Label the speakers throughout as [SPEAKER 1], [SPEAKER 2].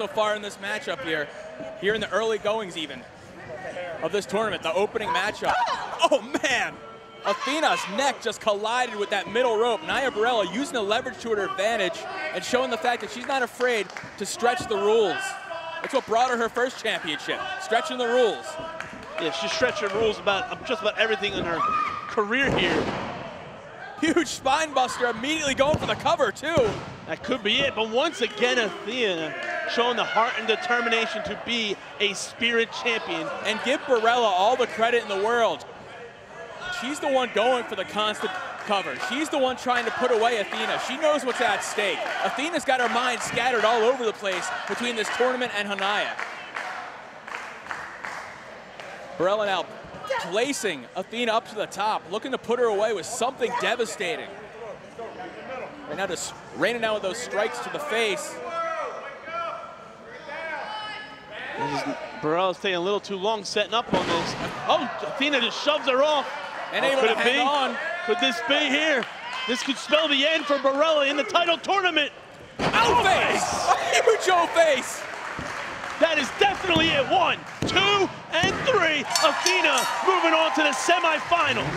[SPEAKER 1] so far in this matchup here, here in the early goings even of this tournament, the opening matchup. Oh man, Athena's neck just collided with that middle rope. Naya Burrella using the leverage to her advantage and showing the fact that she's not afraid to stretch the rules. That's what brought her her first championship, stretching the rules.
[SPEAKER 2] Yeah, she's stretching rules about just about everything in her career here.
[SPEAKER 1] Huge spine buster immediately going for the cover too.
[SPEAKER 2] That could be it, but once again, Athena showing the heart and determination to be a spirit champion.
[SPEAKER 1] And give Burrella all the credit in the world. She's the one going for the constant cover. She's the one trying to put away Athena. She knows what's at stake. Athena's got her mind scattered all over the place between this tournament and Hanaya. Burrella now placing Athena up to the top, looking to put her away with something devastating. Right now just raining out with those strikes to the face.
[SPEAKER 2] Burrella's taking a little too long setting up on this. Oh, Athena just shoves her off.
[SPEAKER 1] And oh, able to hang
[SPEAKER 2] be?
[SPEAKER 1] on.
[SPEAKER 2] Could this be here? This could spell the end for Burrella in the title tournament.
[SPEAKER 1] Out face! A huge face!
[SPEAKER 2] That is definitely it. One, two, and three. Athena moving on to the semifinals.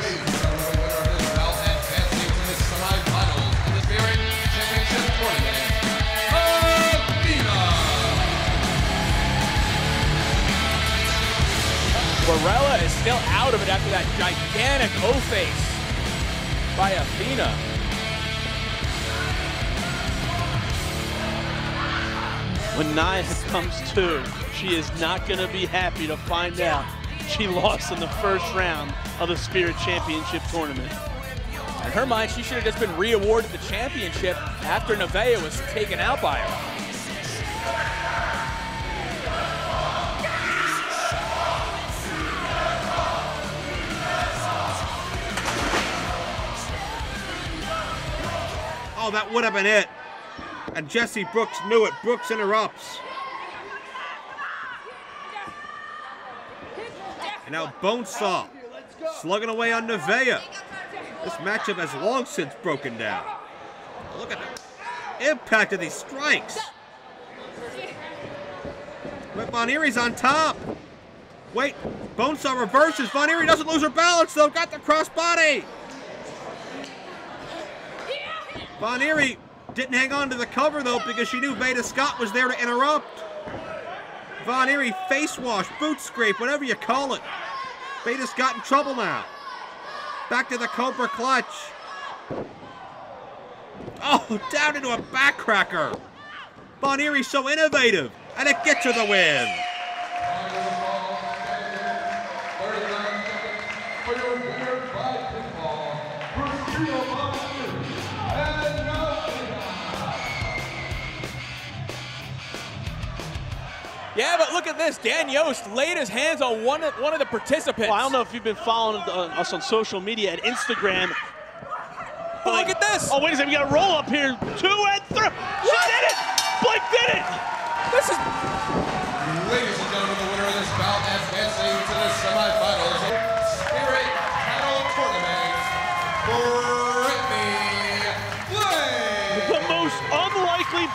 [SPEAKER 1] Burrella is still out of it after that gigantic O-face by Athena.
[SPEAKER 2] When Nia comes to, she is not going to be happy to find out she lost in the first round of the Spirit Championship tournament.
[SPEAKER 1] In her mind, she should have just been re-awarded the championship after Nevaeh was taken out by her.
[SPEAKER 3] Oh, that would have been it. And Jesse Brooks knew it. Brooks interrupts. And now Bonesaw slugging away on Nevaeh. This matchup has long since broken down. Look at the impact of these strikes. But Von Eri's on top. Wait, Bonesaw reverses. Von Eri doesn't lose her balance though. Got the crossbody. Von Eri didn't hang on to the cover though because she knew Veda Scott was there to interrupt. Von Eri face wash, boot scrape, whatever you call it. Veda Scott in trouble now. Back to the Cobra clutch. Oh, down into a backcracker. Von Eri's so innovative, and it gets her the win.
[SPEAKER 1] Yeah, but look at this. Dan Yost laid his hands on one of, one of the participants.
[SPEAKER 2] Well, I don't know if you've been following uh, us on social media at Instagram.
[SPEAKER 1] But like, look at this.
[SPEAKER 2] Oh, wait a second. We got a roll up here. Two and three. She did it. Blake did it.
[SPEAKER 1] This is.
[SPEAKER 4] Ladies and gentlemen,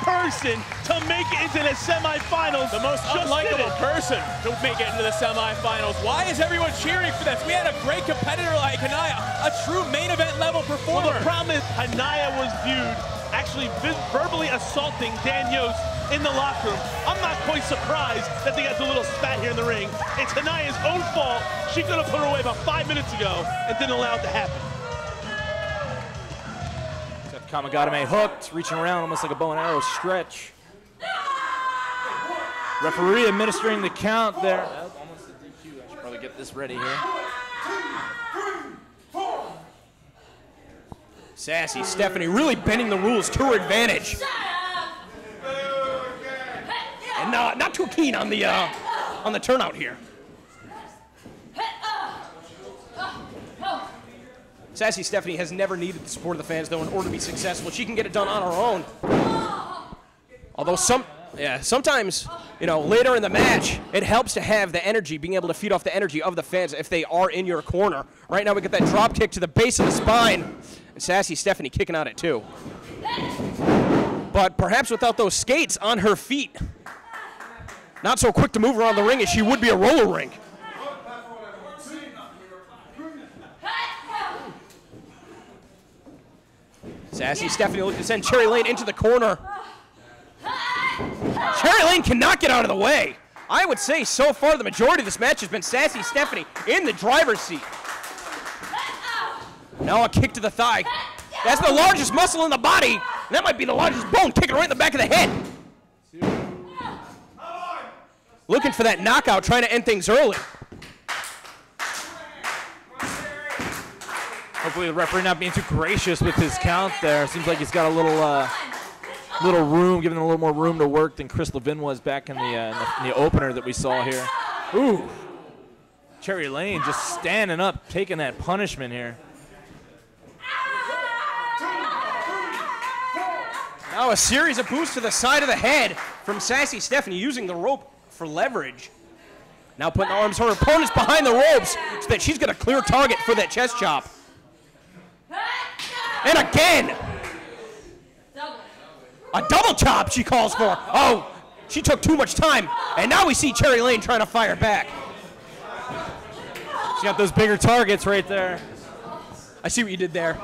[SPEAKER 2] person to make it into the semifinals.
[SPEAKER 1] The most unlikable person to make it into the semifinals. Why is everyone cheering for this? We had a great competitor like Hanaya, a true main event level performer.
[SPEAKER 2] Well, the problem is Hanaya was viewed actually verbally assaulting Dan Yost in the locker room. I'm not quite surprised that they got the little spat here in the ring. It's Hanaya's own fault. She could have put her away about five minutes ago and didn't allow it to happen.
[SPEAKER 5] Kamagatame hooked, reaching around almost like a bow and arrow stretch. Referee administering the count there. Almost a DQ. I should probably get this ready here. Sassy Stephanie really bending the rules to her advantage. And uh, not too keen on the uh, on the turnout here. Sassy Stephanie has never needed the support of the fans, though, in order to be successful. She can get it done on her own. Although some, yeah, sometimes, you know, later in the match, it helps to have the energy, being able to feed off the energy of the fans if they are in your corner. Right now, we get that drop kick to the base of the spine, and Sassy Stephanie kicking out it too. but perhaps without those skates on her feet. Not so quick to move around the ring as she would be a roller rink. Sassy Stephanie looking to send Cherry Lane into the corner. Cherry Lane cannot get out of the way. I would say so far the majority of this match has been Sassy Stephanie in the driver's seat. Now a kick to the thigh. That's the largest muscle in the body. and That might be the largest bone, kicking right in the back of the head. Looking for that knockout, trying to end things early.
[SPEAKER 6] Hopefully the referee not being too gracious with his count there. Seems like he's got a little uh, little room, giving him a little more room to work than Chris Levin was back in the, uh, in the, in the opener that we saw here. Ooh. Cherry Lane just standing up, taking that punishment here.
[SPEAKER 5] Now a series of boosts to the side of the head from Sassy Stephanie using the rope for leverage. Now putting the arms her opponents behind the ropes so that she's got a clear target for that chest chop. And again, a double chop she calls for. Oh, she took too much time. And now we see Cherry Lane trying to fire back.
[SPEAKER 6] She's got those bigger targets right there.
[SPEAKER 5] I see what you did there.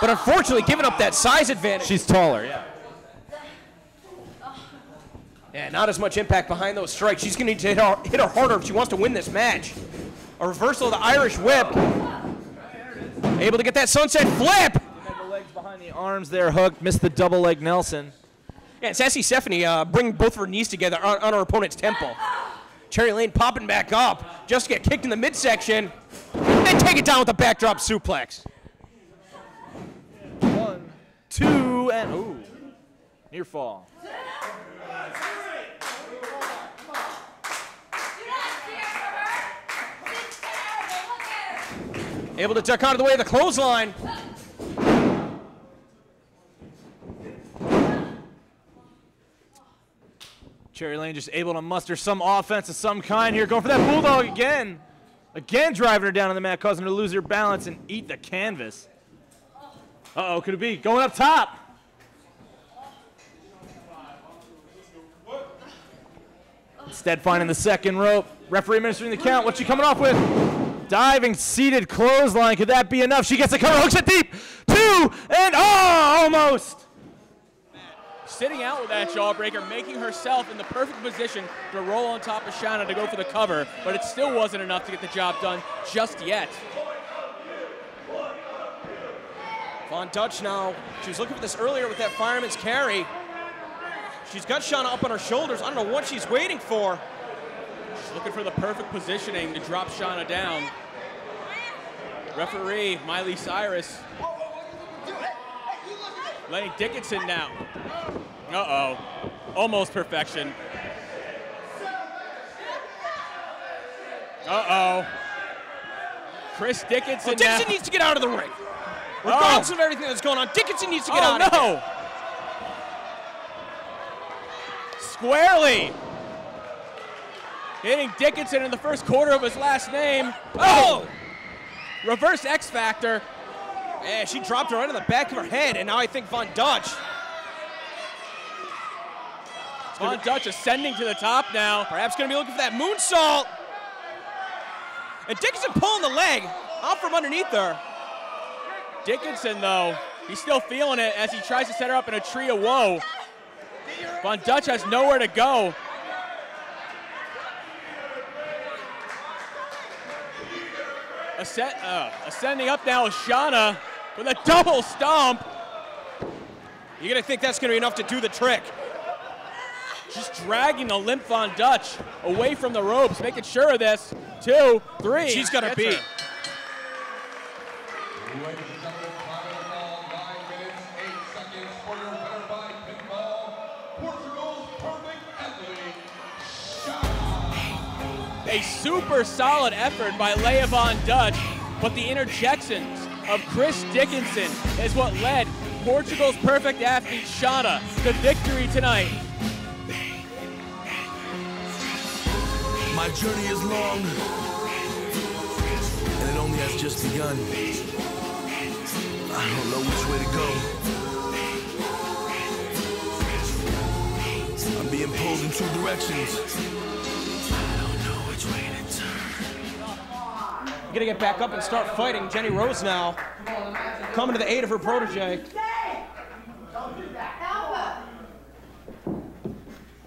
[SPEAKER 5] But unfortunately, giving up that size advantage.
[SPEAKER 6] She's taller, yeah.
[SPEAKER 5] Yeah, not as much impact behind those strikes. She's going to need to hit her, hit her harder if she wants to win this match. A reversal of the Irish whip. Able to get that sunset flip.
[SPEAKER 6] The legs behind the arms there, hooked, missed the double leg Nelson.
[SPEAKER 5] Yeah, Sassy Stephanie uh, bring both of her knees together on, on her opponent's temple. Cherry Lane popping back up, just to get kicked in the midsection, then take it down with a backdrop suplex.
[SPEAKER 6] One, two, and ooh, near fall.
[SPEAKER 5] Able to duck out of the way of the clothesline.
[SPEAKER 6] Cherry Lane just able to muster some offense of some kind here, going for that bulldog again. Again, driving her down on the mat, causing her to lose her balance and eat the canvas. Uh oh, could it be? Going up top. Instead, finding the second rope. Referee administering the count. What's she coming off with? Diving, seated clothesline. Could that be enough? She gets the cover, hooks it deep. Two, and oh, almost.
[SPEAKER 1] Sitting out with that jawbreaker, making herself in the perfect position to roll on top of Shanna to go for the cover, but it still wasn't enough to get the job done just yet.
[SPEAKER 5] Von Dutch now. She was looking for this earlier with that fireman's carry. She's got Shanna up on her shoulders. I don't know what she's waiting for.
[SPEAKER 1] She's looking for the perfect positioning to drop Shanna down. Referee Miley Cyrus. Lenny Dickinson now. Uh-oh. Almost perfection. Uh-oh. Chris Dickinson
[SPEAKER 5] Well, Dickinson
[SPEAKER 1] now.
[SPEAKER 5] needs to get out of the ring. Oh. Regardless of everything that's going on, Dickinson needs to get
[SPEAKER 1] oh,
[SPEAKER 5] out of
[SPEAKER 1] no. Squarely. Hitting Dickinson in the first quarter of his last name. Oh! oh. Reverse X Factor.
[SPEAKER 5] Yeah, she dropped her right on the back of her head, and now I think Von Dutch.
[SPEAKER 1] Von Dutch ascending to the top now.
[SPEAKER 5] Perhaps going to be looking for that moonsault. And Dickinson pulling the leg out from underneath her.
[SPEAKER 1] Dickinson, though, he's still feeling it as he tries to set her up in a tree of woe. Von Dutch has nowhere to go. Ascend, uh, ascending up now is Shanna with a double stomp.
[SPEAKER 5] You're going to think that's going to be enough to do the trick.
[SPEAKER 1] Just dragging the limp Von Dutch away from the ropes, making sure of this. Two, three.
[SPEAKER 5] She's going to beat.
[SPEAKER 1] her. Super solid effort by Leia Von Dutch, but the interjections of Chris Dickinson is what led Portugal's perfect athlete Shanna to victory tonight.
[SPEAKER 7] My journey is long, and it only has just begun. I don't know which way to go. goes in two directions.
[SPEAKER 5] Gonna get back up and start fighting. Jenny Rose now coming to the aid of her protege.
[SPEAKER 8] Alpha.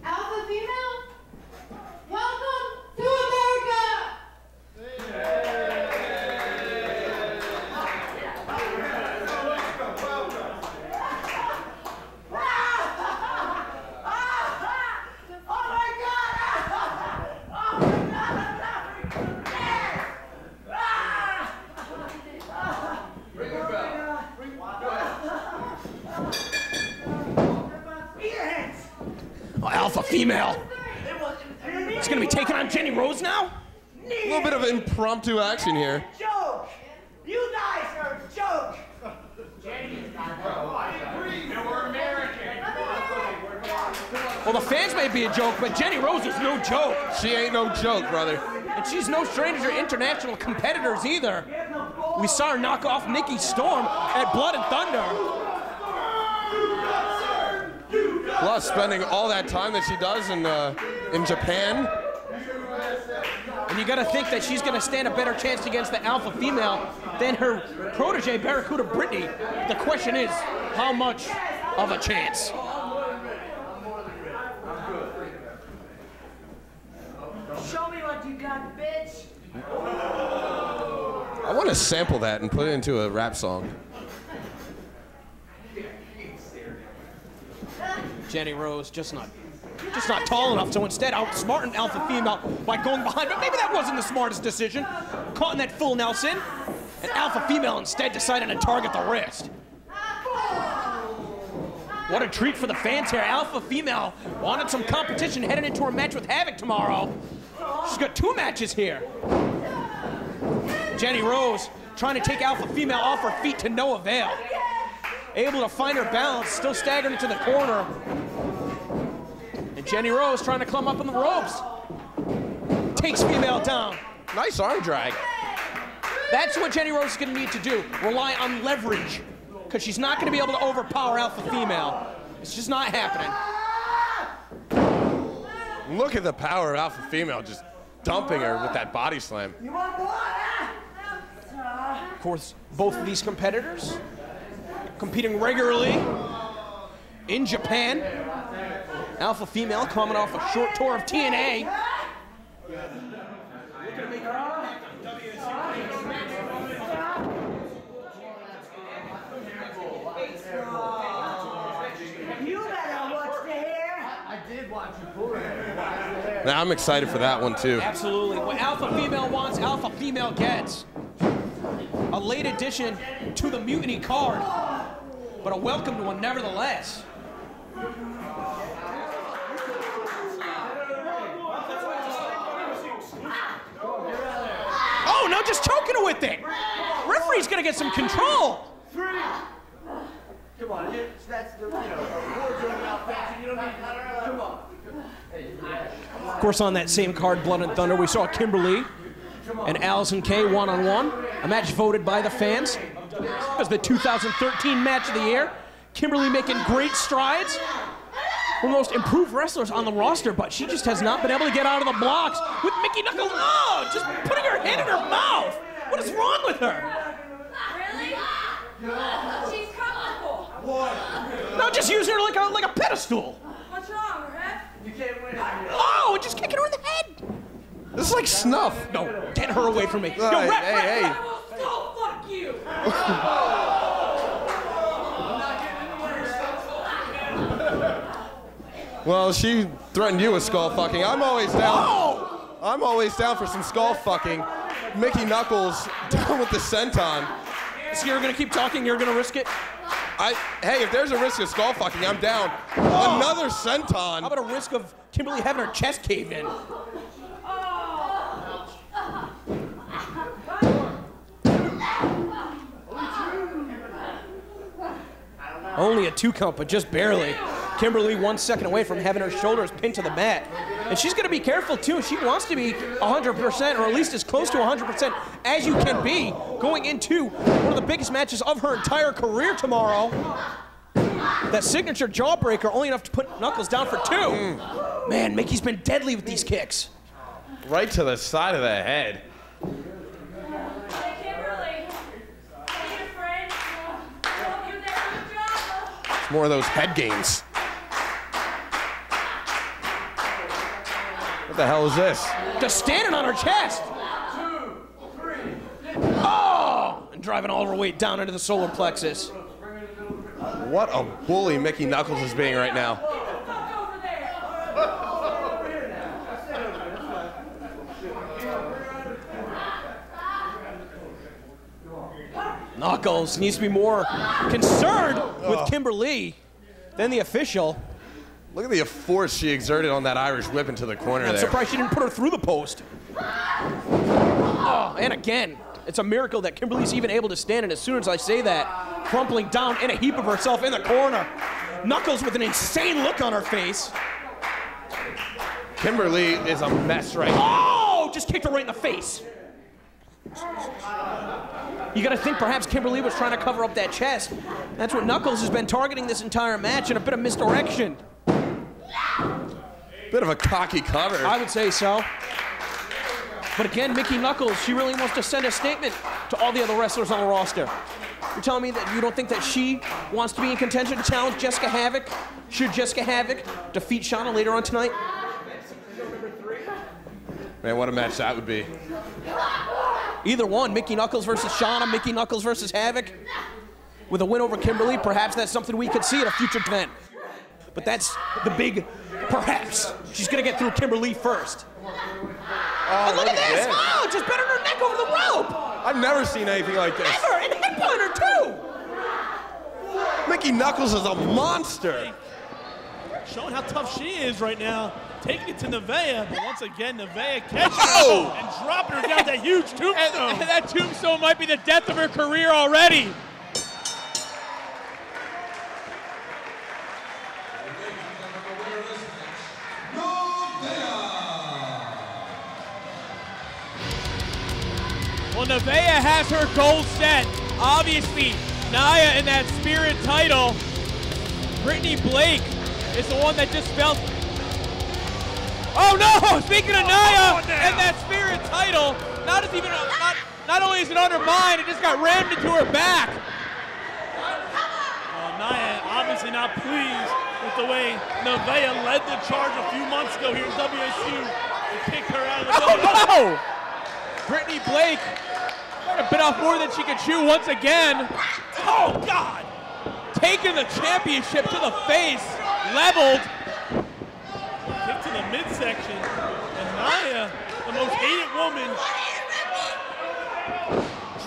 [SPEAKER 8] Alpha female. Welcome to America. Oh my God! Oh my God! I'm not
[SPEAKER 5] Oh, alpha female. It's gonna be taking on Jenny Rose now?
[SPEAKER 9] A little bit of impromptu action here.
[SPEAKER 8] Joke! You guys are a joke!
[SPEAKER 5] Well, the fans may be a joke, but Jenny Rose is no joke.
[SPEAKER 9] She ain't no joke, brother.
[SPEAKER 5] And she's no stranger to international competitors either. We saw her knock off Nikki Storm at Blood and Thunder.
[SPEAKER 9] Plus, spending all that time that she does in uh, in Japan.
[SPEAKER 5] And you gotta think that she's gonna stand a better chance against the alpha female than her protege, Barracuda Brittany. The question is, how much of a chance?
[SPEAKER 8] Show me what you got, bitch!
[SPEAKER 9] I want to sample that and put it into a rap song.
[SPEAKER 5] Jenny Rose just not just not tall enough, so instead outsmarting Alpha Female by going behind. But maybe that wasn't the smartest decision. Caught in that full Nelson. And Alpha Female instead decided to target the wrist. What a treat for the fans here. Alpha Female wanted some competition heading into her match with Havoc tomorrow. She's got two matches here. Jenny Rose trying to take Alpha Female off her feet to no avail. Able to find her balance, still staggering into the corner. And Jenny Rose trying to climb up on the ropes. Takes Female down.
[SPEAKER 9] Nice arm drag.
[SPEAKER 5] That's what Jenny Rose is going to need to do. Rely on leverage. Because she's not going to be able to overpower Alpha Female. It's just not happening.
[SPEAKER 9] Look at the power of Alpha Female just dumping her with that body slam.
[SPEAKER 8] You want more?
[SPEAKER 5] Of course, both of these competitors competing regularly in Japan. Alpha Female coming off a short tour of TNA.
[SPEAKER 8] You better watch the hair!
[SPEAKER 9] Now I'm excited for that one too.
[SPEAKER 5] Absolutely. What Alpha Female wants, Alpha Female gets. A late addition to the Mutiny card, but a welcome one nevertheless. No, just choking her with it. Referee's gonna get some control.
[SPEAKER 10] Come on, you- that's the, you know, malfunction. You don't need, come on.
[SPEAKER 5] Of course, on that same card, Blood and Thunder, we saw Kimberly and Allison Kay one on one. A match voted by the fans as the 2013 match of the year. Kimberly making great strides. One of the most improved wrestlers on the roster, but she just has not been able to get out of the blocks with Mickey Knuckles. Oh, just putting her hand in her mouth. What is wrong with her?
[SPEAKER 8] Really? She's comical.
[SPEAKER 5] No, just using her like a like a pedestal.
[SPEAKER 8] What's wrong, Ref?
[SPEAKER 10] You can't win.
[SPEAKER 5] Oh, just kicking her in the head.
[SPEAKER 9] This is like snuff.
[SPEAKER 5] No, get her away from me. Yo,
[SPEAKER 9] Hey,
[SPEAKER 5] ref,
[SPEAKER 9] hey,
[SPEAKER 5] ref,
[SPEAKER 9] hey.
[SPEAKER 5] ref.
[SPEAKER 8] I will still fuck you!
[SPEAKER 9] Well, she threatened you with skull fucking. I'm always down. I'm always down for some skull fucking. Mickey Knuckles down with the senton.
[SPEAKER 5] So you're gonna keep talking? You're gonna risk it?
[SPEAKER 9] I hey, if there's a risk of skull fucking, I'm down. Another senton.
[SPEAKER 5] How about a risk of Kimberly having her chest cave in? Only a two count, but just barely. Kimberly one second away from having her shoulders pinned to the mat. And she's going to be careful too. She wants to be 100% or at least as close to 100% as you can be going into one of the biggest matches of her entire career tomorrow. That signature jawbreaker, only enough to put Knuckles down for two. Mm. Man, Mickey's been deadly with these kicks.
[SPEAKER 9] Right to the side of the head. It's more of those head games. What the hell is this?
[SPEAKER 5] Just standing on her chest. Oh! And driving all her weight down into the solar plexus.
[SPEAKER 9] What a bully Mickey Knuckles is being right now.
[SPEAKER 5] Knuckles needs to be more concerned with oh. Kimberly than the official.
[SPEAKER 9] Look at the force she exerted on that Irish whip into the corner
[SPEAKER 5] I'm
[SPEAKER 9] there.
[SPEAKER 5] surprised she didn't put her through the post. Oh, and again, it's a miracle that Kimberly's even able to stand. And as soon as I say that, crumpling down in a heap of herself in the corner. Knuckles with an insane look on her face.
[SPEAKER 9] Kimberly is a mess right now.
[SPEAKER 5] Oh, just kicked her right in the face. You got to think perhaps Kimberly was trying to cover up that chest. That's what Knuckles has been targeting this entire match and a bit of misdirection.
[SPEAKER 9] Bit of a cocky cover.
[SPEAKER 5] I would say so. But again, Mickey Knuckles, she really wants to send a statement to all the other wrestlers on the roster. You're telling me that you don't think that she wants to be in contention to challenge Jessica Havoc? Should Jessica Havoc defeat Shanna later on tonight?
[SPEAKER 9] Man, what a match that would be.
[SPEAKER 5] Either one, Mickey Knuckles versus Shanna, Mickey Knuckles versus Havoc. With a win over Kimberly, perhaps that's something we could see at a future event. But that's the big perhaps. She's gonna get through Kimberly first.
[SPEAKER 9] Oh,
[SPEAKER 5] look at this! Oh, just bent her neck over the rope!
[SPEAKER 9] I've never seen anything like this.
[SPEAKER 5] Ever! And hip her too!
[SPEAKER 9] Mickey Knuckles is a monster.
[SPEAKER 2] Showing how tough she is right now. Taking it to Nevaeh, but once again, Nevaeh catching
[SPEAKER 9] Oh!
[SPEAKER 2] her and dropping her down that huge
[SPEAKER 1] And,
[SPEAKER 2] tombstone.
[SPEAKER 1] and that tombstone might be the death of her career already. Nevaeh has her goal set. Obviously, Naya in that Spirit title. Brittany Blake is the one that just felt. Oh no! Speaking of Naya and that Spirit title, not as even not, not only is it undermined, it just got rammed into her back.
[SPEAKER 2] Uh, Nia obviously not pleased with the way Nevaeh led the charge a few months ago here in WSU and kicked her out of the building.
[SPEAKER 1] Oh no! Brittany Blake have bit off more than she could chew once again.
[SPEAKER 2] Oh, God!
[SPEAKER 1] Taking the championship to the face, leveled.
[SPEAKER 2] Kick to the midsection. And Nia, the most hated woman,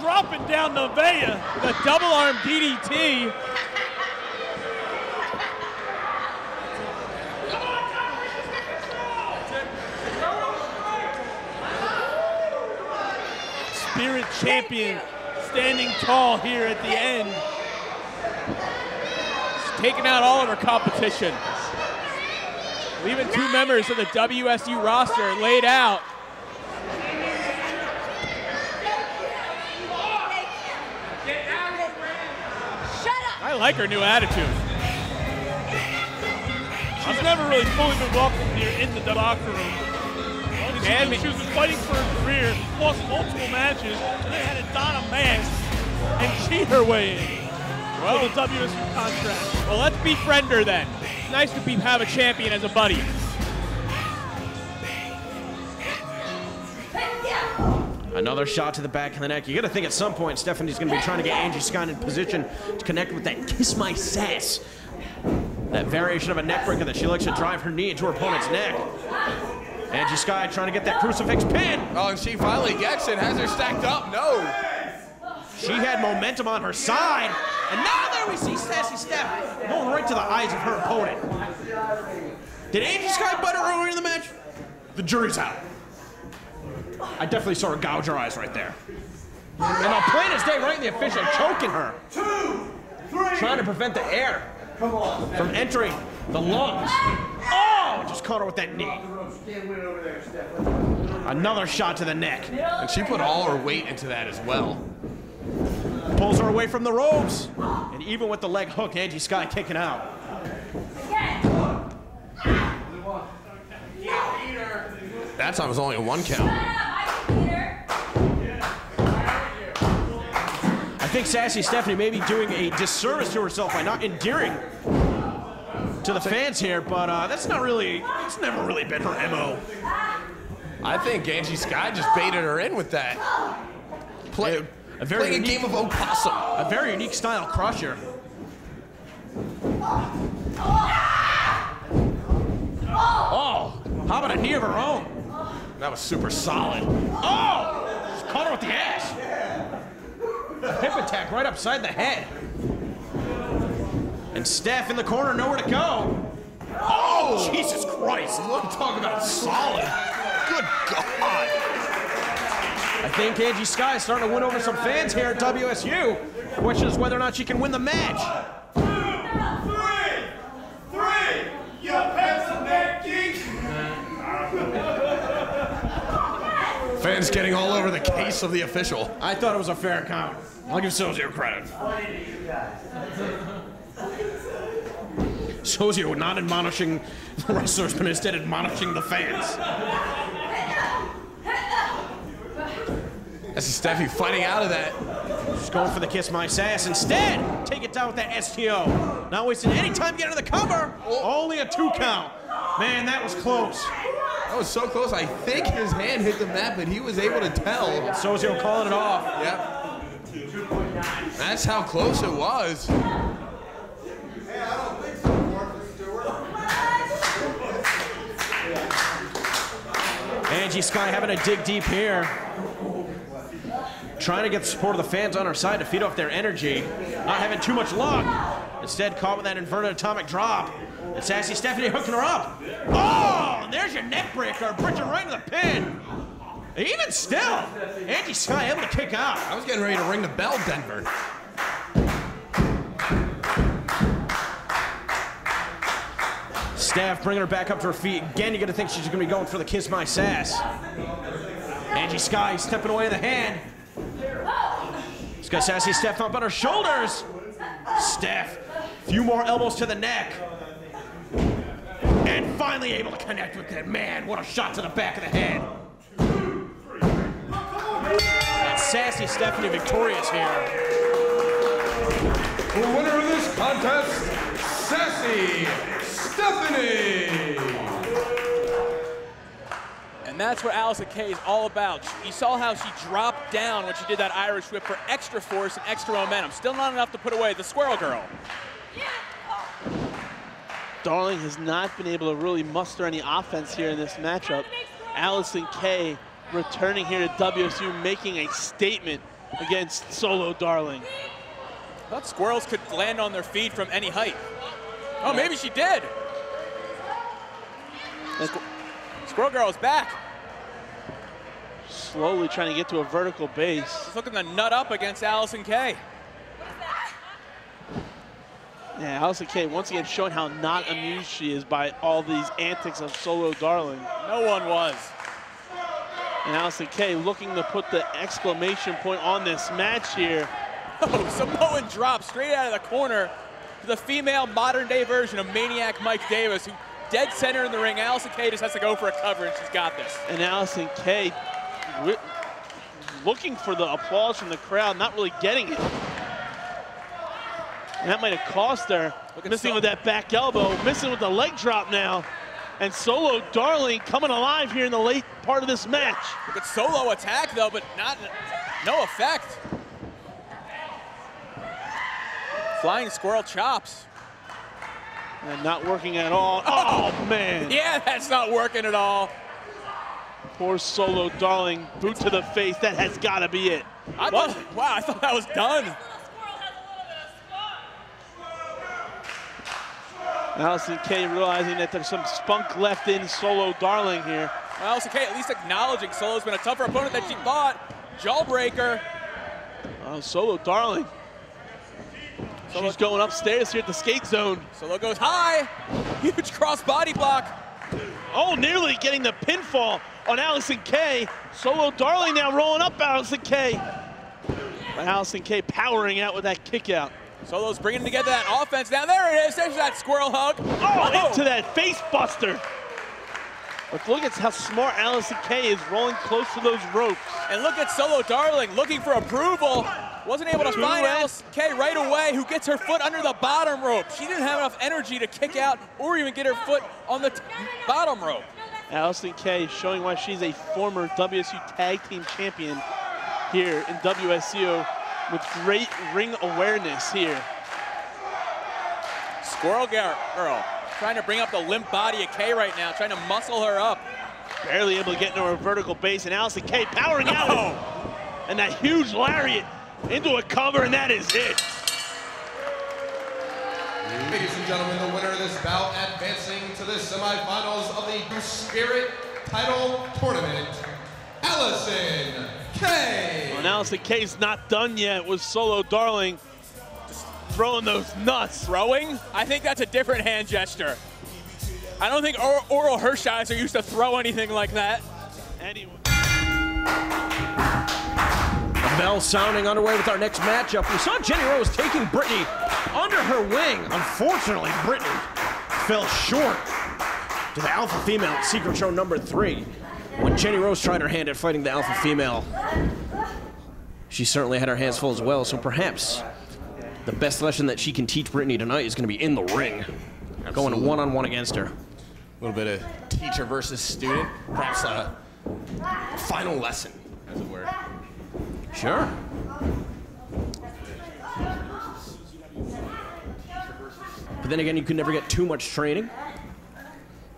[SPEAKER 2] dropping down Nevaeh.
[SPEAKER 1] The double arm DDT.
[SPEAKER 2] Spirit champion standing tall here at the end.
[SPEAKER 1] She's taking out all of her competition. Leaving two members of the WSU roster laid out. I like her new attitude.
[SPEAKER 2] She's never really fully been welcomed here in the locker room. Well, she,
[SPEAKER 1] Man,
[SPEAKER 2] was, she was fighting for her career, lost multiple matches, and then had a Donna mask and cheat her way in. Well, the WSU contract.
[SPEAKER 1] Well, let's befriend her then. It's nice to be, have a champion as a buddy.
[SPEAKER 5] Another shot to the back of the neck. You got to think at some point Stephanie's going to be trying to get Angie Scott in position to connect with that kiss my sass. That variation of a neck breaker that she likes to drive her knee into her opponent's neck. Angie Sky trying to get that crucifix pin.
[SPEAKER 9] Oh, and she finally gets it. Has her stacked up. No.
[SPEAKER 5] She had momentum on her side. And now there we see Sassy Steph going right to the eyes of her opponent. Did Angie Sky butter her earlier in the match? The jury's out. I definitely saw her gouge her eyes right there. And now plain as day, right in the official, choking her. Trying to prevent the air from entering the lungs. Oh, just caught her with that knee. Another shot to the neck.
[SPEAKER 9] And she put all her weight into that as well.
[SPEAKER 5] Pulls her away from the ropes. And even with the leg hook, Angie Sky kicking out.
[SPEAKER 9] That time was only a one count.
[SPEAKER 5] I think Sassy Stephanie may be doing a disservice to herself by not endearing to the fans here, but uh, that's not really, it's never really been her MO.
[SPEAKER 9] I think Angie Sky just baited her in with that. Play,
[SPEAKER 5] A very
[SPEAKER 9] playing a
[SPEAKER 5] unique-
[SPEAKER 9] game of opossum.
[SPEAKER 5] A very unique style crusher. Oh, how about a knee of her own?
[SPEAKER 9] That was super solid.
[SPEAKER 5] Oh, just caught her with the ass. A hip attack right upside the head. And Steph in the corner, nowhere to go. Oh, Jesus Christ.
[SPEAKER 9] Look, talk about solid. Good God.
[SPEAKER 5] I think Angie Sky is starting to win over some fans here at WSU. Question is whether or not she can win the match.
[SPEAKER 7] You pencil neck geek!
[SPEAKER 9] Fans getting all over the case of the official.
[SPEAKER 5] I thought it was a fair count. I'll give Sozio credit. Sozio not admonishing the wrestlers, but instead admonishing the fans.
[SPEAKER 9] That's Steffi fighting out of that.
[SPEAKER 5] Just going for the kiss my sass. Instead, take it down with that STO. Not wasting any time getting to the cover. Only a two count. Man, that was close.
[SPEAKER 9] That was so close. I think his hand hit the mat, but he was able to tell.
[SPEAKER 5] Sozio calling it off.
[SPEAKER 9] Yep. That's how close it was.
[SPEAKER 5] Angie Sky having to dig deep here. Trying to get the support of the fans on her side to feed off their energy. Not having too much luck. Instead, caught with that inverted atomic drop. And Sassy Stephanie hooking her up. Oh, there's your neck breaker. Bridging right to the pin. Even still, Angie Sky able to kick out.
[SPEAKER 9] I was getting ready to ring the bell, Denver.
[SPEAKER 5] Staff bringing her back up to her feet. Again, you got to think she's going to be going for the kiss my sass. Angie Sky stepping away in the hand. She's got Sassy Steph up on her shoulders. Steph, A few more elbows to the neck. And finally able to connect with that. Man, what a shot to the back of the head. And Sassy Stephanie victorious here.
[SPEAKER 4] The winner of this contest, Sassy Stephanie.
[SPEAKER 1] And that's what Allison Kay is all about. You saw how she dropped down when she did that Irish whip for extra force and extra momentum. Still not enough to put away the Squirrel Girl.
[SPEAKER 2] Darling has not been able to really muster any offense here in this matchup. Allison Kay returning here to WSU, making a statement against Solo Darling.
[SPEAKER 1] I thought squirrels could land on their feet from any height. Oh, maybe she did. Squ- Squirrel Girl is back.
[SPEAKER 2] Slowly trying to get to a vertical base.
[SPEAKER 1] She's looking to nut up against Allison Kay.
[SPEAKER 2] Yeah, Allison Kay once again showing how not amused she is by all these antics of Solo Darling.
[SPEAKER 1] No one was.
[SPEAKER 2] And Allison Kay looking to put the exclamation point on this match here.
[SPEAKER 1] Oh, Samoan drop straight out of the corner to the female modern day version of Maniac Mike Davis, who dead center in the ring. Allison Kay just has to go for a cover, and she's got this.
[SPEAKER 2] And Allison Kay looking for the applause from the crowd, not really getting it. And that might have cost her. Missing
[SPEAKER 1] Sol-
[SPEAKER 2] with that back elbow, missing with the leg drop now. And Solo Darling coming alive here in the late part of this match.
[SPEAKER 1] Look at solo attack though, but not no effect. Flying squirrel chops.
[SPEAKER 2] And not working at all. Oh, man.
[SPEAKER 1] Yeah, that's not working at all.
[SPEAKER 2] Poor Solo Darling, boot to the face. That has got to be it.
[SPEAKER 1] I thought, wow, I thought that was done.
[SPEAKER 2] Allison Kay realizing that there's some spunk left in Solo Darling here.
[SPEAKER 1] Well, Allison Kay at least acknowledging Solo's been a tougher opponent than she thought. Jawbreaker.
[SPEAKER 2] Oh, Solo Darling. She's going upstairs here at the skate zone.
[SPEAKER 1] Solo goes high. Huge cross body block.
[SPEAKER 2] Oh, nearly getting the pinfall on Allison K. Solo Darling now rolling up Allison Kay. Allison K powering out with that kick out.
[SPEAKER 1] Solo's bringing together that offense. Now there it is. There's that squirrel hug.
[SPEAKER 2] Oh, into that face buster. But look at how smart Allison K is rolling close to those ropes.
[SPEAKER 1] And look at Solo Darling looking for approval. Wasn't able to
[SPEAKER 2] Two
[SPEAKER 1] find. Alice Kay right away, who gets her foot under the bottom rope. She didn't have enough energy to kick out or even get her foot on the bottom rope.
[SPEAKER 2] Allison Kay showing why she's a former WSU Tag Team Champion here in WSU with great ring awareness here.
[SPEAKER 1] Squirrel Girl trying to bring up the limp body of Kay right now, trying to muscle her up.
[SPEAKER 2] Barely able to get into her vertical base, and Allison Kay powering out. Oh. And that huge lariat into a cover, and that is it.
[SPEAKER 4] Ladies and gentlemen, the winner of this bout advancing to the semifinals of the Spirit Title Tournament, Allison Kay.
[SPEAKER 2] Well, and Allison Kay's not done yet with Solo Darling throwing those nuts.
[SPEAKER 1] Throwing? I think that's a different hand gesture. I don't think or- Orel Hershiser used to throw anything like that.
[SPEAKER 2] Anyway.
[SPEAKER 5] Bell sounding underway with our next matchup. We saw Jenny Rose taking Brittany under her wing. Unfortunately, Brittany fell short to the alpha female at Secret Show number three. When Jenny Rose tried her hand at fighting the alpha female, she certainly had her hands full as well. So perhaps the best lesson that she can teach Brittany tonight is going to be in the ring, going one on one against her.
[SPEAKER 9] A little bit of teacher versus student, perhaps a final lesson, as it were.
[SPEAKER 5] Sure. But then again, you can never get too much training.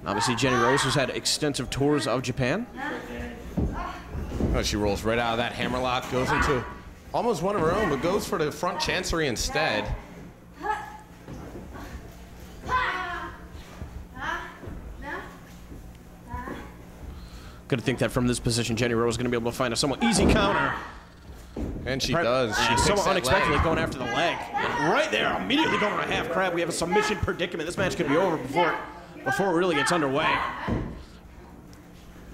[SPEAKER 5] Obviously, Jenny Rose has had extensive tours of Japan.
[SPEAKER 9] Oh, she rolls right out of that hammerlock, goes into almost one of her own, but goes for the front chancery instead.
[SPEAKER 5] Good to think that from this position, Jenny Rose is going to be able to find a somewhat easy counter.
[SPEAKER 9] And she does. She
[SPEAKER 5] Yeah,
[SPEAKER 9] picks
[SPEAKER 5] somewhat unexpectedly
[SPEAKER 9] leg.
[SPEAKER 5] going after the leg. Right there, immediately going to a half crab. We have a submission predicament. This match could be over before before it really gets underway.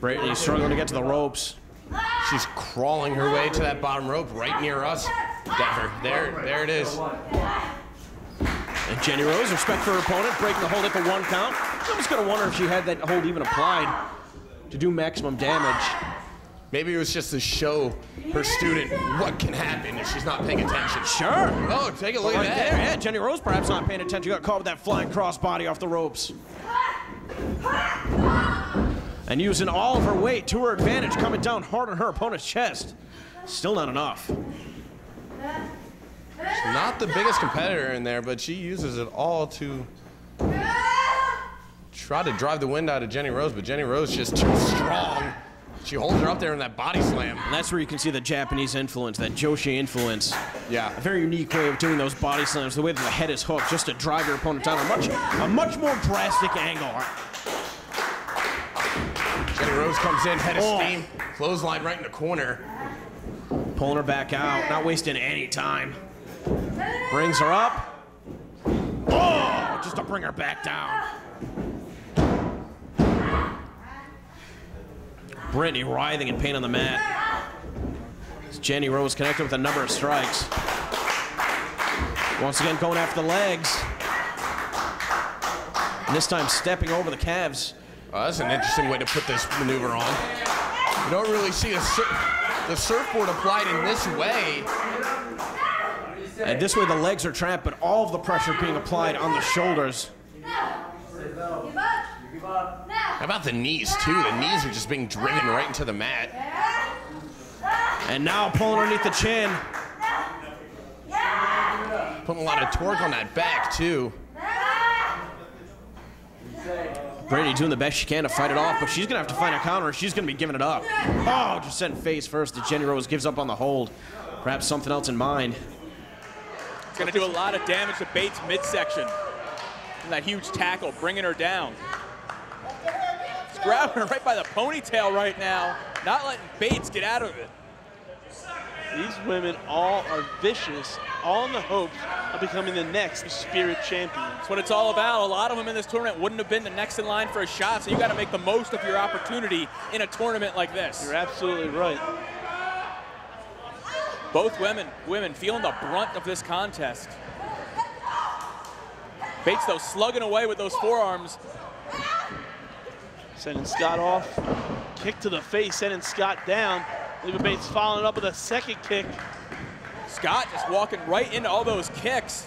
[SPEAKER 5] Brittany struggling to get to the ropes.
[SPEAKER 9] She's crawling her way to that bottom rope right near us. Denver. There, there it is.
[SPEAKER 5] And Jenny Rose, respect for her opponent, breaking the hold at the one count. I'm just going to wonder if she had that hold even applied to do maximum damage.
[SPEAKER 9] Maybe it was just to show her student what can happen if she's not paying attention.
[SPEAKER 5] Sure.
[SPEAKER 9] Oh, take a look
[SPEAKER 5] right
[SPEAKER 9] at
[SPEAKER 5] there,
[SPEAKER 9] that.
[SPEAKER 5] yeah. Jenny Rose perhaps not paying attention. Got caught with that flying crossbody off the ropes. And using all of her weight to her advantage, coming down hard on her opponent's chest. Still not enough.
[SPEAKER 9] She's not the biggest competitor in there, but she uses it all to try to drive the wind out of Jenny Rose, but Jenny Rose just too strong. She holds her up there in that body slam.
[SPEAKER 5] And that's where you can see the Japanese influence, that Joshi influence.
[SPEAKER 9] Yeah.
[SPEAKER 5] A very unique way of doing those body slams, the way that the head is hooked, just to drive your opponent down a much, a much more drastic angle.
[SPEAKER 9] Jenny Rose comes in, head of
[SPEAKER 5] Oh.
[SPEAKER 9] steam, clothesline right in the corner.
[SPEAKER 5] Pulling her back out, not wasting any time. Brings her up. Oh, just to bring her back down. Brittany writhing in pain on the mat. As Jenny Rose connected with a number of strikes. Once again going after the legs. And this time stepping over the calves.
[SPEAKER 9] Oh, that's an interesting way to put this maneuver on. You don't really see the, sur- the surfboard applied in this way.
[SPEAKER 5] And this way the legs are trapped, but all of the pressure being applied on the shoulders.
[SPEAKER 9] How about the knees, too? The knees are just being driven right into the mat.
[SPEAKER 5] And now pulling underneath the chin.
[SPEAKER 9] Putting a lot of torque on that back, too.
[SPEAKER 5] Brady doing the best she can to fight it off, but she's gonna have to find a counter. She's gonna be giving it up. Oh, just sent face first. as Jenny Rose gives up on the hold. Perhaps something else in mind.
[SPEAKER 1] It's going to do a lot of damage to Bates' midsection. And that huge tackle, bringing her down. Grabbing her right by the ponytail right now, not letting Bates get out of it.
[SPEAKER 2] These women all are vicious, all in the hopes of becoming the next Spirit champions.
[SPEAKER 1] That's what it's all about. A lot of them in this tournament wouldn't have been the next in line for a shot, so you got to make the most of your opportunity in a tournament like this.
[SPEAKER 2] You're absolutely right.
[SPEAKER 1] Both women, women feeling the brunt of this contest. Bates, though, slugging away with those forearms.
[SPEAKER 2] Sending Scott off. Kick to the face, sending Scott down. Leva Bates following up with a second kick.
[SPEAKER 1] Scott just walking right into all those kicks.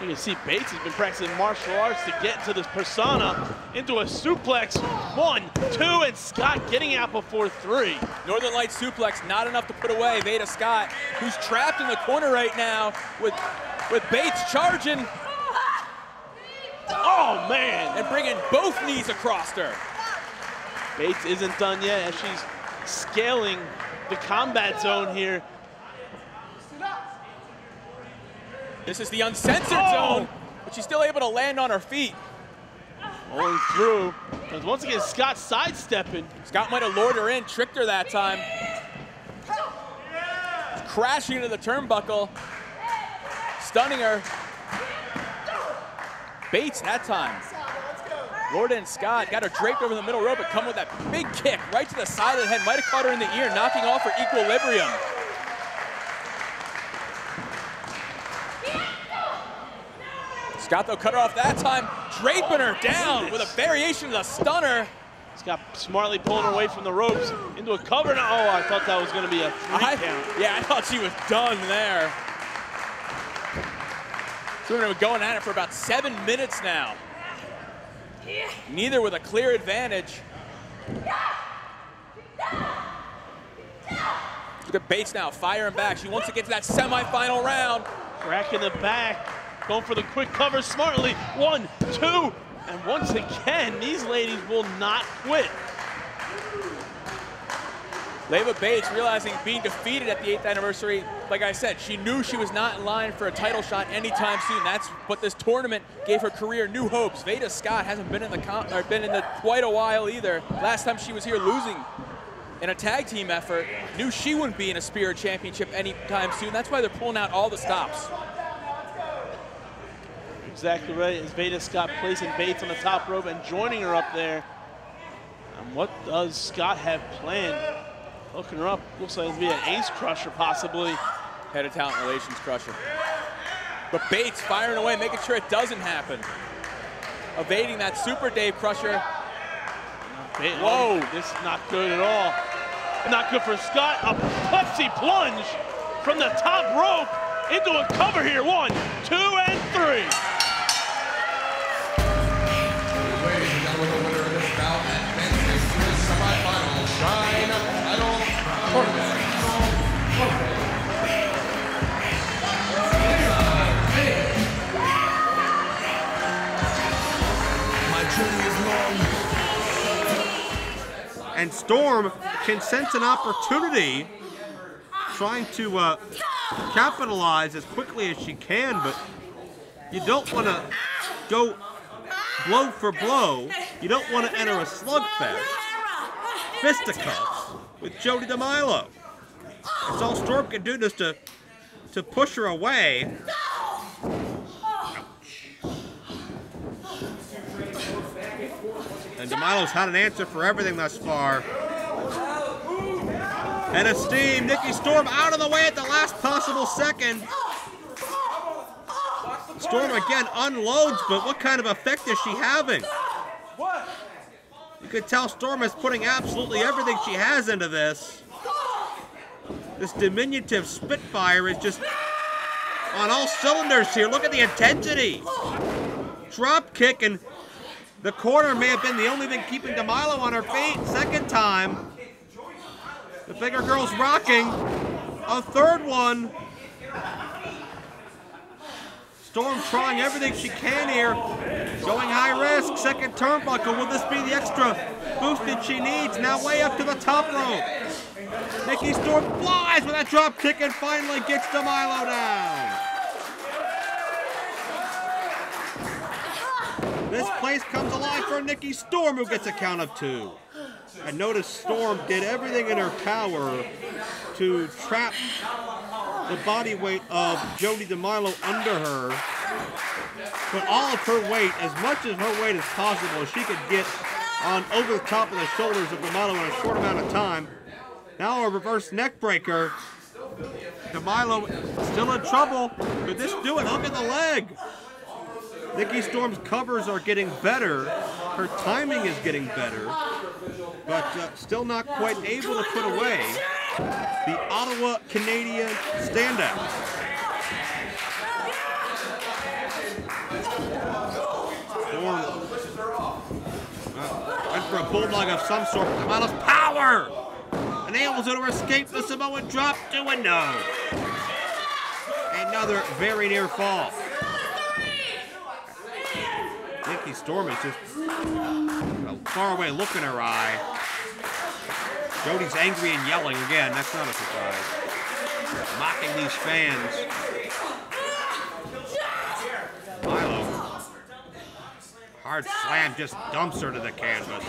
[SPEAKER 2] You can see Bates has been practicing martial arts to get into this persona, into a suplex. One, two, and Scott getting out before three.
[SPEAKER 1] Northern Light suplex, not enough to put away Veda Scott, who's trapped in the corner right now with, with Bates charging
[SPEAKER 2] Oh, man.
[SPEAKER 1] and bringing both knees across her.
[SPEAKER 2] Bates isn't done yet as she's scaling the combat zone here.
[SPEAKER 1] This is the uncensored
[SPEAKER 2] Oh!
[SPEAKER 1] zone, but she's still able to land on her feet.
[SPEAKER 2] Rolling through. And once again, Scott sidestepping.
[SPEAKER 1] Scott might have lured her in, tricked her that time. Crashing into the turnbuckle, stunning her. Bates that time. Lord and Scott got her draped over the middle rope, but come with that big kick right to the side of the head. Might have caught her in the ear, knocking off her equilibrium. Scott, though, cut her off that time, draping her down with a variation of the stunner.
[SPEAKER 2] Scott smartly pulling her away from the ropes into a cover. Now, oh, I thought that was going to be a three
[SPEAKER 1] I-
[SPEAKER 2] count.
[SPEAKER 1] Yeah, I thought she was done there. We're going at it for about seven minutes now. Neither with a clear advantage. Look at Bates now, firing back. She wants to get to that semifinal round.
[SPEAKER 2] Crack in the back. Going for the quick cover smartly. One, two, and once again, these ladies will not quit.
[SPEAKER 1] Leva Bates realizing being defeated at the eighth anniversary, like I said, she knew she was not in line for a title shot anytime soon. That's what this tournament gave her career new hopes. Veda Scott hasn't been in the com- or been in the quite a while either. Last time she was here losing in a tag team effort, knew she wouldn't be in a Spirit Championship anytime soon. That's why they're pulling out all the stops.
[SPEAKER 2] Exactly right. As Veda Scott placing Bates on the top rope and joining her up there. And what does Scott have planned? Hooking her up. Looks like it'll be an ace crusher possibly.
[SPEAKER 1] Head of talent relations crusher. But Bates firing away, making sure it doesn't happen. Evading that super Dave crusher. Whoa.
[SPEAKER 2] oh, this is not good at all. Not good for Scott. A Pepsi plunge from the top rope into a cover here. One, two, and three.
[SPEAKER 4] And
[SPEAKER 3] Storm can sense an opportunity trying to uh, capitalize as quickly as she can, but you don't want to go blow for blow. You don't want to enter a slugfest. Fisticuffs with Jody DeMilo. That's all Storm can do just to, to push her away. And had an answer for everything thus far. And a steam, Nikki Storm out of the way at the last possible second. Storm again unloads, but what kind of effect is she having? You could tell Storm is putting absolutely everything she has into this. This diminutive Spitfire is just on all cylinders here. Look at the intensity. Drop kick and the corner may have been the only thing keeping DeMilo on her feet. Second time. The bigger girl's rocking. A third one. Storm trying everything she can here. Going high risk. Second turnbuckle. Will this be the extra boost that she needs? Now way up to the top rope. Nikki Storm flies with that drop kick and finally gets DeMilo down. This place comes alive for Nikki Storm, who gets a count of two. I noticed Storm did everything in her power to trap the body weight of Jody DeMilo under her. But all of her weight, as much as her weight as possible, she could get on over the top of the shoulders of DeMilo in a short amount of time. Now a reverse neck breaker. DeMilo still in trouble. Could this do it? Look at the leg. Nikki Storm's covers are getting better. Her timing is getting better. But uh, still not quite able to put away the Ottawa Canadian standout. Uh, for a bulldog of some sort. DeMilo's power! And able to escape the Samoan drop to a no. Another very near fall. Nikki Storm is just got a far away look in her eye. Jody's angry and yelling again. That's not a surprise. Mocking these fans. Milo. Hard slam just dumps her to the canvas.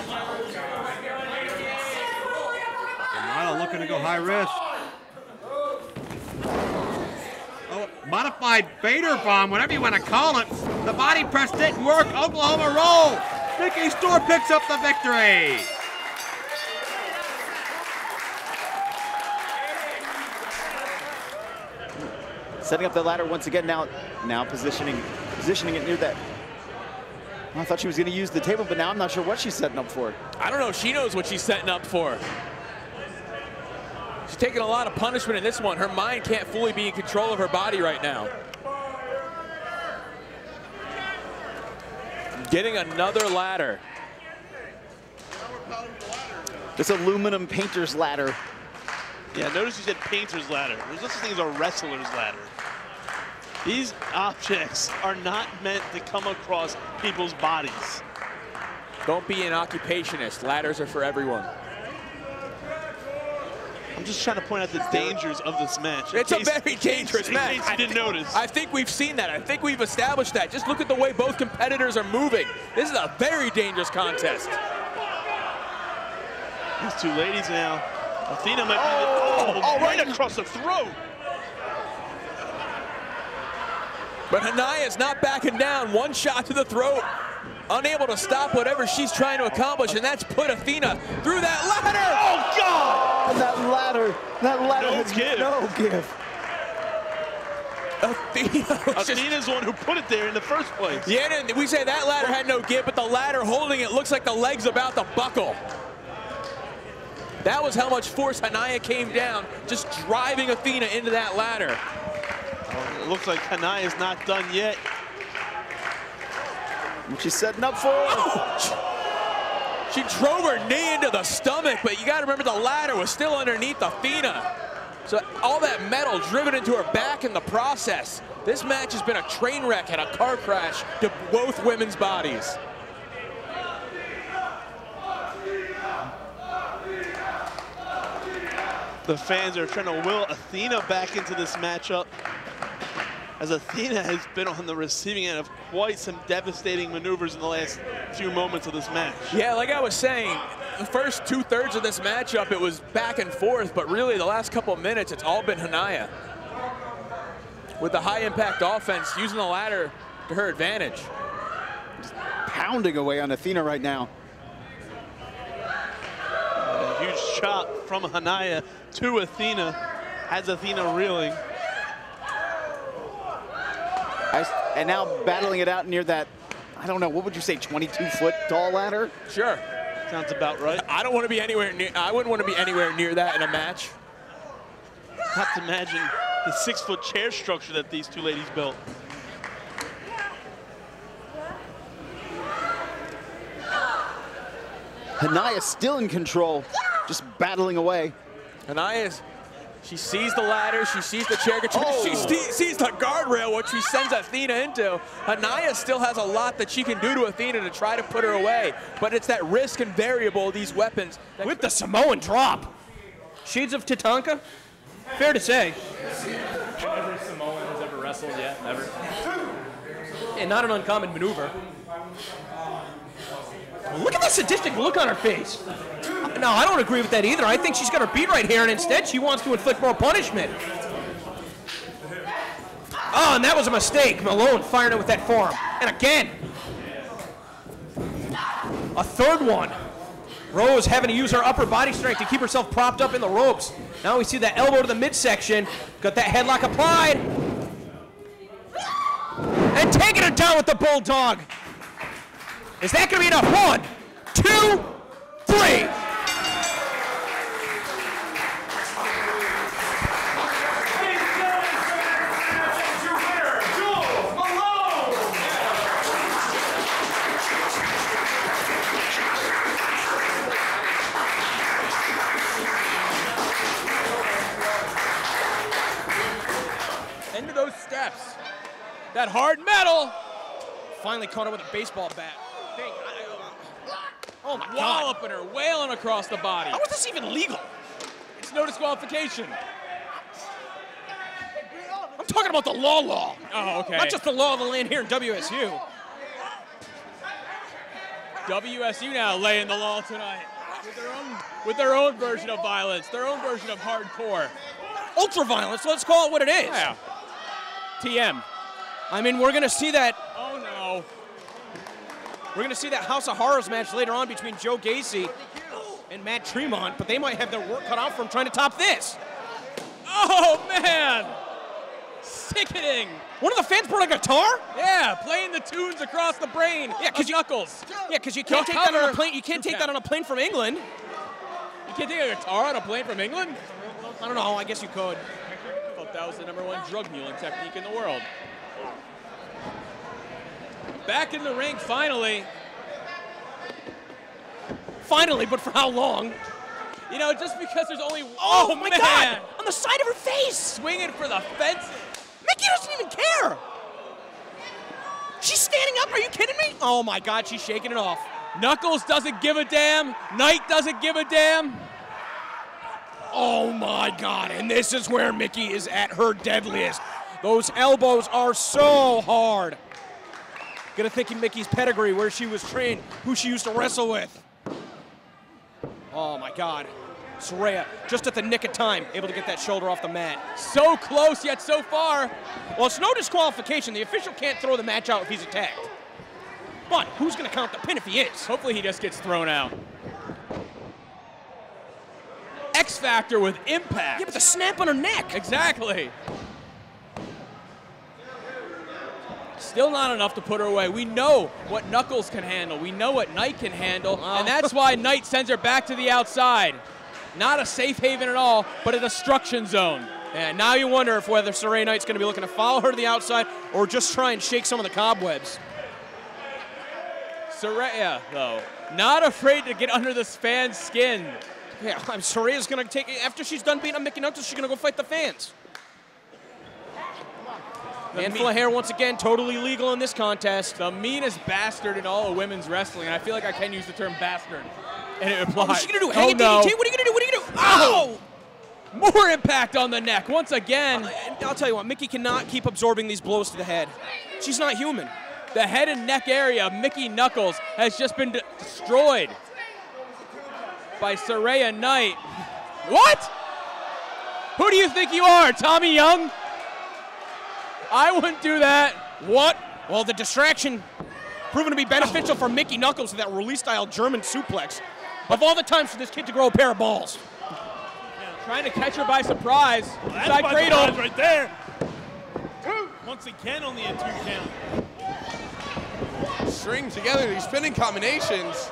[SPEAKER 3] And Milo looking to go high risk. Oh, modified Vader bomb, whatever you want to call it. The body press didn't work. Oklahoma roll. Nikki Storm picks up the victory.
[SPEAKER 11] Setting up the ladder once again now, now positioning, positioning it near that. I thought she was going to use the table, but now I'm not sure what she's setting up for.
[SPEAKER 1] I don't know. She knows what she's setting up for. She's taking a lot of punishment in this one. Her mind can't fully be in control of her body right now. Getting another ladder.
[SPEAKER 11] This aluminum painter's ladder.
[SPEAKER 2] Yeah, notice you said painter's ladder. There's such thing as a wrestler's ladder. These objects are not meant to come across people's bodies.
[SPEAKER 1] Don't be an occupationist. Ladders are for everyone.
[SPEAKER 2] I'm just trying to point out the dangers of this match. in
[SPEAKER 1] It's a very dangerous match.
[SPEAKER 2] case you
[SPEAKER 1] I
[SPEAKER 2] didn't
[SPEAKER 1] thi-
[SPEAKER 2] notice.
[SPEAKER 1] I think we've seen that. I think we've established that. Just look at the way both competitors are moving. This is a very dangerous contest.
[SPEAKER 2] These two ladies now. Athena might be the, oh, oh, oh right across the throat.
[SPEAKER 1] But Hanaya's not backing down. One shot to the throat. Unable to stop whatever she's trying to accomplish, and that's put Athena through that ladder.
[SPEAKER 2] Oh, God!
[SPEAKER 11] And that ladder, that ladder
[SPEAKER 2] No
[SPEAKER 11] has
[SPEAKER 2] give.
[SPEAKER 11] no give.
[SPEAKER 1] Athena was just-
[SPEAKER 2] Athena's the one who put it there in the first place.
[SPEAKER 1] Yeah, and we say that ladder had no give, but the ladder holding it looks like the leg's about to buckle. That was how much force Hanaya came down, just driving Athena into that ladder.
[SPEAKER 2] It looks like Hanai is not done yet.
[SPEAKER 11] What she's setting up for.
[SPEAKER 1] She drove her knee into the stomach, but you got to remember the ladder was still underneath Athena. So all that metal driven into her back in the process. This match has been a train wreck and a car crash to both women's bodies.
[SPEAKER 2] The fans are trying to will Athena back into this matchup as Athena has been on the receiving end of quite some devastating maneuvers in the last few moments of this match.
[SPEAKER 1] Yeah, like I was saying, the first two thirds of this matchup, it was back and forth, but really the last couple of minutes, it's all been Hanaya. With the high impact offense, using the ladder to her advantage.
[SPEAKER 11] Pounding away on Athena right now.
[SPEAKER 2] A huge chop from Hanaya to Athena has Athena reeling.
[SPEAKER 11] I, and now battling it out near that, I don't know, what would you say, 22 foot tall ladder?
[SPEAKER 1] Sure.
[SPEAKER 2] Sounds about right.
[SPEAKER 1] I don't want to be anywhere near, I wouldn't want to be anywhere near that in a match.
[SPEAKER 2] Not to imagine the six foot chair structure that these two ladies built.
[SPEAKER 11] Hanaya still in control, just battling away.
[SPEAKER 1] Hanaya's, she sees the ladder, she sees the chair,
[SPEAKER 11] Oh.
[SPEAKER 1] she sees the guardrail, which she sends Athena into. Hanaya still has a lot that she can do to Athena to try to put her away, but it's that risk and variable of these weapons.
[SPEAKER 5] With the Samoan drop. Shades of Tatanka? Fair to say.
[SPEAKER 6] Every Samoan has ever wrestled yet, ever.
[SPEAKER 5] And not an uncommon maneuver. Look at the sadistic look on her face. No, I don't agree with that either. I think she's got her beat right here, and instead she wants to inflict more punishment. Oh, and that was a mistake. Malone firing it with that forearm. And again. A third one. Rose having to use her upper body strength to keep herself propped up in the ropes. Now we see that elbow to the midsection. Got that headlock applied. And taking her down with the bulldog. Is that going to be enough? One, two, three.
[SPEAKER 1] Those steps. That hard metal.
[SPEAKER 5] Finally caught her with a baseball bat. Oh my God.
[SPEAKER 1] Walloping her, wailing across the body.
[SPEAKER 5] How is this even legal?
[SPEAKER 1] It's no disqualification.
[SPEAKER 5] I'm talking about the law law.
[SPEAKER 1] Oh, okay.
[SPEAKER 5] Not just the law of the land here in WSU.
[SPEAKER 1] WSU now laying the law tonight with their own with their own version of violence, their own version of hardcore.
[SPEAKER 5] Ultra violence, let's call it what it is.
[SPEAKER 1] Yeah. TM.
[SPEAKER 5] I mean, we're going to see that. We're going to see that House of Horrors match later on between Joe Gacy and Matt Tremont, but they might have their work cut out for them trying to top this.
[SPEAKER 1] Oh man. Sickening.
[SPEAKER 5] One of the fans brought a guitar?
[SPEAKER 1] Yeah, playing the tunes across the brain.
[SPEAKER 5] Yeah, because
[SPEAKER 1] you knuckles.
[SPEAKER 5] Yeah, because you can't take that on a plane. You can't take that on a plane from England.
[SPEAKER 1] You can't take a guitar on a plane from England?
[SPEAKER 5] I don't know. I guess you could.
[SPEAKER 1] thought that was the number one drug muling technique in the world. Back in the ring, finally.
[SPEAKER 5] Finally, but for how long?
[SPEAKER 1] You know, just because there's only
[SPEAKER 5] Oh, my
[SPEAKER 1] man.
[SPEAKER 5] God! On the side of her face.
[SPEAKER 1] swinging for the fences.
[SPEAKER 5] Mickey doesn't even care. She's standing up. Are you kidding me? Oh my God, she's shaking it off.
[SPEAKER 1] Knuckles doesn't give a damn. Knight doesn't give a damn.
[SPEAKER 5] Oh my God, and this is where Mickey is at her deadliest. Those elbows are so hard. Gonna think in Mickey's pedigree, where she was trained, who she used to wrestle with. Oh my God. Saraya, just at the nick of time, able to get that shoulder off the mat.
[SPEAKER 1] So close, yet so far.
[SPEAKER 5] Well, it's no disqualification. The official can't throw the match out if he's attacked. But who's gonna count the pin if he is?
[SPEAKER 1] Hopefully he just gets thrown out. X Factor with impact.
[SPEAKER 5] Yeah, but the snap on her neck.
[SPEAKER 1] Exactly. Still not enough to put her away. We know what Knuckles can handle. We know what Knight can handle. And that's why Knight sends her back to the outside. Not a safe haven at all, but a destruction zone.
[SPEAKER 5] And now you wonder if whether Saraya Knight's going to be looking to follow her to the outside or just try and shake some of the cobwebs.
[SPEAKER 1] Saraya, though, not afraid to get under this fan's skin.
[SPEAKER 5] Yeah, I'm Saraya's going to take it after she's done beating up Mickey Knuckles. She's going to go fight the fans. Handful of hair once again, totally legal in this contest.
[SPEAKER 1] The meanest bastard in all of women's wrestling, and I feel like I can use the term bastard. And it
[SPEAKER 5] Oh,
[SPEAKER 1] applies.
[SPEAKER 5] what's she gonna do?
[SPEAKER 1] Oh,
[SPEAKER 5] Hang it,
[SPEAKER 1] no.
[SPEAKER 5] DDT? What are you gonna do? What are you gonna do? Oh!
[SPEAKER 1] More impact on the neck once again.
[SPEAKER 5] Uh, and I'll tell you what, Mickey cannot keep absorbing these blows to the head. She's not human.
[SPEAKER 1] The head and neck area of Mickey Knuckles has just been de- destroyed by Saraya Knight. What? Who do you think you are, Tommy Young? I wouldn't do that.
[SPEAKER 5] What? Well, the distraction proven to be beneficial for Mickey Knuckles with that release-style German suplex. Of all the times for this kid to grow a pair of balls.
[SPEAKER 1] Trying to catch her by surprise.
[SPEAKER 2] That's
[SPEAKER 1] Side
[SPEAKER 2] by
[SPEAKER 1] cradle.
[SPEAKER 2] surprise right there. Once again, only a two count.
[SPEAKER 9] String together these spinning combinations.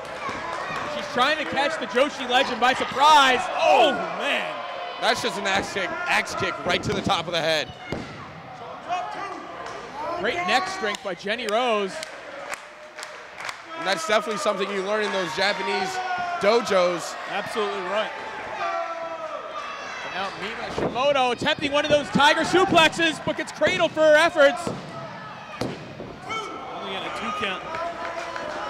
[SPEAKER 1] She's trying to catch the Joshi legend by surprise.
[SPEAKER 2] Oh, man.
[SPEAKER 9] That's just an axe kick, axe kick right to the top of the head.
[SPEAKER 1] Great neck strength by Jenny Rose.
[SPEAKER 9] And that's definitely something you learn in those Japanese dojos.
[SPEAKER 2] Absolutely right.
[SPEAKER 1] Now Mima Shimoda attempting one of those tiger suplexes, but gets cradled for her efforts.
[SPEAKER 2] Only in a two count.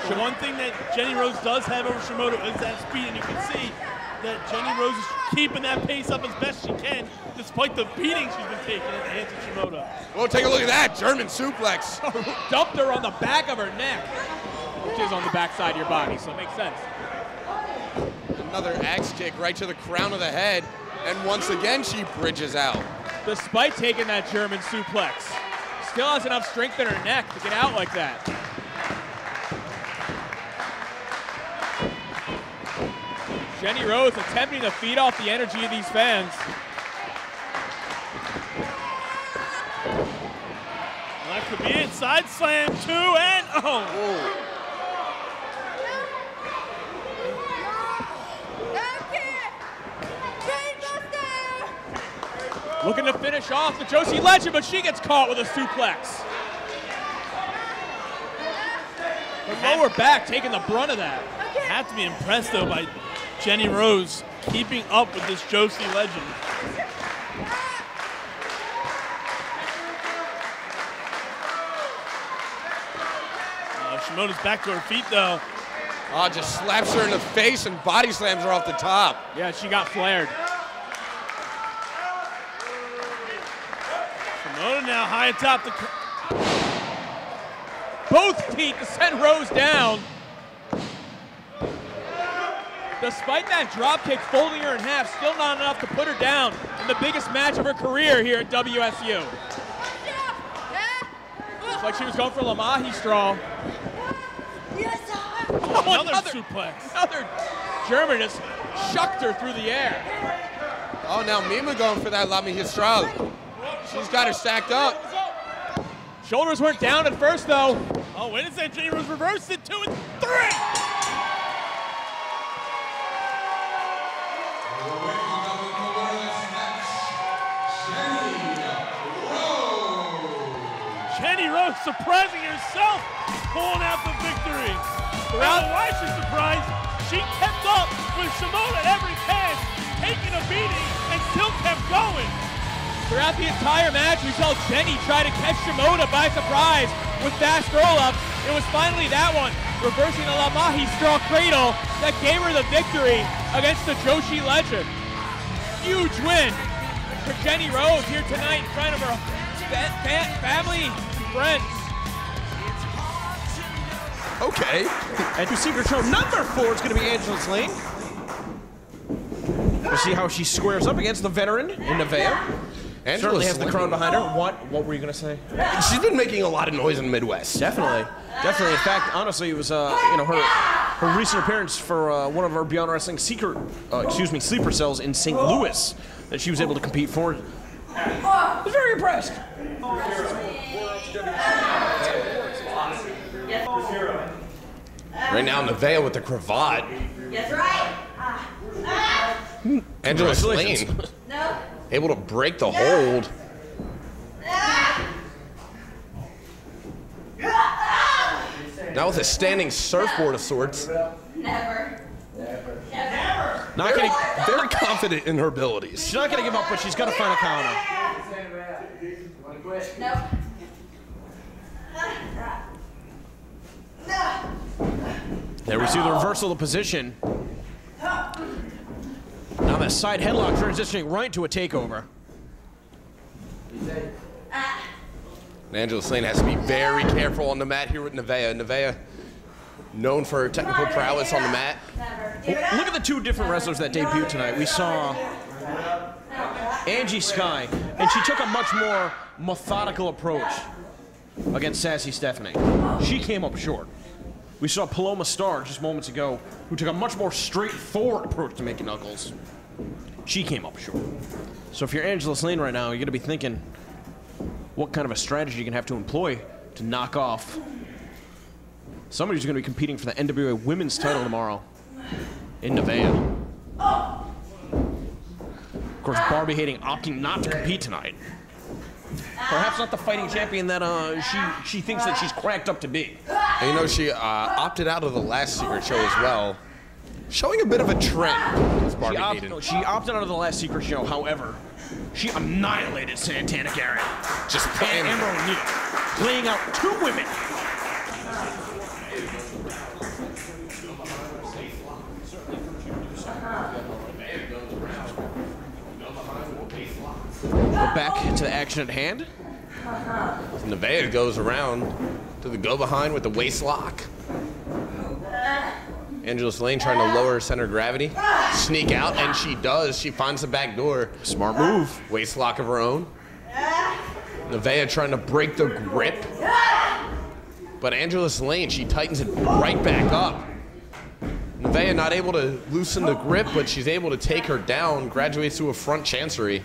[SPEAKER 2] The one thing that Jenny Rose does have over Shimoda is that speed, and you can see that Jenny Rose is keeping that pace up as best she can, despite the beating she's been taking at the hands of Shimoda.
[SPEAKER 9] Oh, take a look at that German suplex.
[SPEAKER 1] Dumped her on the back of her neck, which is on the backside of your body, so it makes sense.
[SPEAKER 9] Another axe kick right to the crown of the head. And once again, she bridges out.
[SPEAKER 1] Despite taking that German suplex, still has enough strength in her neck to get out like that. Jenny Rose attempting to feed off the energy of these fans.
[SPEAKER 2] Well, that could be it. Side slam two and oh.
[SPEAKER 1] Looking to finish off the Joshi Legend, but she gets caught with a suplex. The lower back taking the brunt of that.
[SPEAKER 2] Have to be impressed though by Jenny Rose keeping up with this Joshi legend. Shimoda's back to her feet though.
[SPEAKER 9] Oh, just slaps her in the face and body slams her off the top.
[SPEAKER 1] Yeah, she got flared.
[SPEAKER 2] Shimoda now high atop the.
[SPEAKER 1] Both feet to send Rose down. Despite that drop kick folding her in half, still not enough to put her down in the biggest match of her career here at WSU. Looks like she was going for La Magistral. Oh,
[SPEAKER 2] Another suplex.
[SPEAKER 1] Another German just shucked her through the air.
[SPEAKER 9] Oh, now Mima going for that La Magistral. She's got her stacked up.
[SPEAKER 1] Shoulders weren't down at first though.
[SPEAKER 2] Oh, wait a second. Jenny Rose reversed it. Two and three. Jenny Rose surprising herself, pulling out the victory. Don't why surprised. She kept up with Shimoda at every pass, taking a beating, and still kept going.
[SPEAKER 1] Throughout the entire match, we saw Jenny try to catch Shimoda by surprise with fast roll-ups. It was finally that one, reversing the La Magistral cradle, that gave her the victory against the Joshi legend. Huge win for Jenny Rose here tonight in front of her fa- fa- family and friends.
[SPEAKER 9] Okay.
[SPEAKER 5] And to secret show number four is going to be Angelus Layne. We'll see how she squares up against the veteran in Nevaeh.
[SPEAKER 9] Angela
[SPEAKER 5] Certainly has the crown behind her. What? What were you going to say?
[SPEAKER 9] She's been making a lot of noise in the Midwest.
[SPEAKER 5] Definitely, definitely. In fact, honestly, it was uh, you know her her recent appearance for uh, one of our Beyond Wrestling secret, uh, excuse me, sleeper cells in St. Louis that she was able to compete for. I was very impressed.
[SPEAKER 9] Right now, in the veil with the cravat.
[SPEAKER 8] That's right.
[SPEAKER 9] Ah. Angelus
[SPEAKER 5] Layne
[SPEAKER 8] No.
[SPEAKER 9] able to break the hold. Ah. Now with a standing surfboard of sorts.
[SPEAKER 8] Never.
[SPEAKER 5] Not getting,
[SPEAKER 9] Very confident in her abilities.
[SPEAKER 5] she's not going to give up, but she's got to find a counter.
[SPEAKER 8] Nope.
[SPEAKER 5] There we see the reversal of position. Now that side headlock transitioning right to a takeover.
[SPEAKER 9] And Angelus Layne has to be very careful on the mat here with Nevaeh. Nevaeh, known for her technical prowess on the mat.
[SPEAKER 5] Look at the two different wrestlers that debuted tonight. We saw Angie Sky, and she took a much more methodical approach against Sassy Stephanie. She came up short. We saw Paloma Starr just moments ago, who took a much more straightforward approach to making knuckles. She came up short. So if you're Angelus Layne right now, you're gonna be thinking, what kind of a strategy you can have to employ to knock off somebody who's gonna be competing for the NWA Women's title tomorrow in Nevaeh. Of course, Barbi Hayden opting not to compete tonight. Perhaps not the fighting champion that uh, she she thinks that she's cracked up to be.
[SPEAKER 9] And you know, she uh, opted out of the last secret show as well. Showing a bit of a trend.
[SPEAKER 5] She,
[SPEAKER 9] Barbie
[SPEAKER 5] opt- no, she opted out of the last secret show. However, she annihilated Santana Garrett
[SPEAKER 9] Just
[SPEAKER 5] and
[SPEAKER 9] playing.
[SPEAKER 5] Amber O'Neal, playing out two women. Back to the action at hand.
[SPEAKER 9] Nevaeh goes around to the go behind with the waist lock. Angelus Layne trying to lower her center of gravity, sneak out, and she does. She finds the back door.
[SPEAKER 5] Smart move.
[SPEAKER 9] Waist lock of her own. Nevaeh trying to break the grip. But Angelus Layne, she tightens it right back up. Nevaeh not able to loosen the grip, but she's able to take her down, graduates to a front chancery.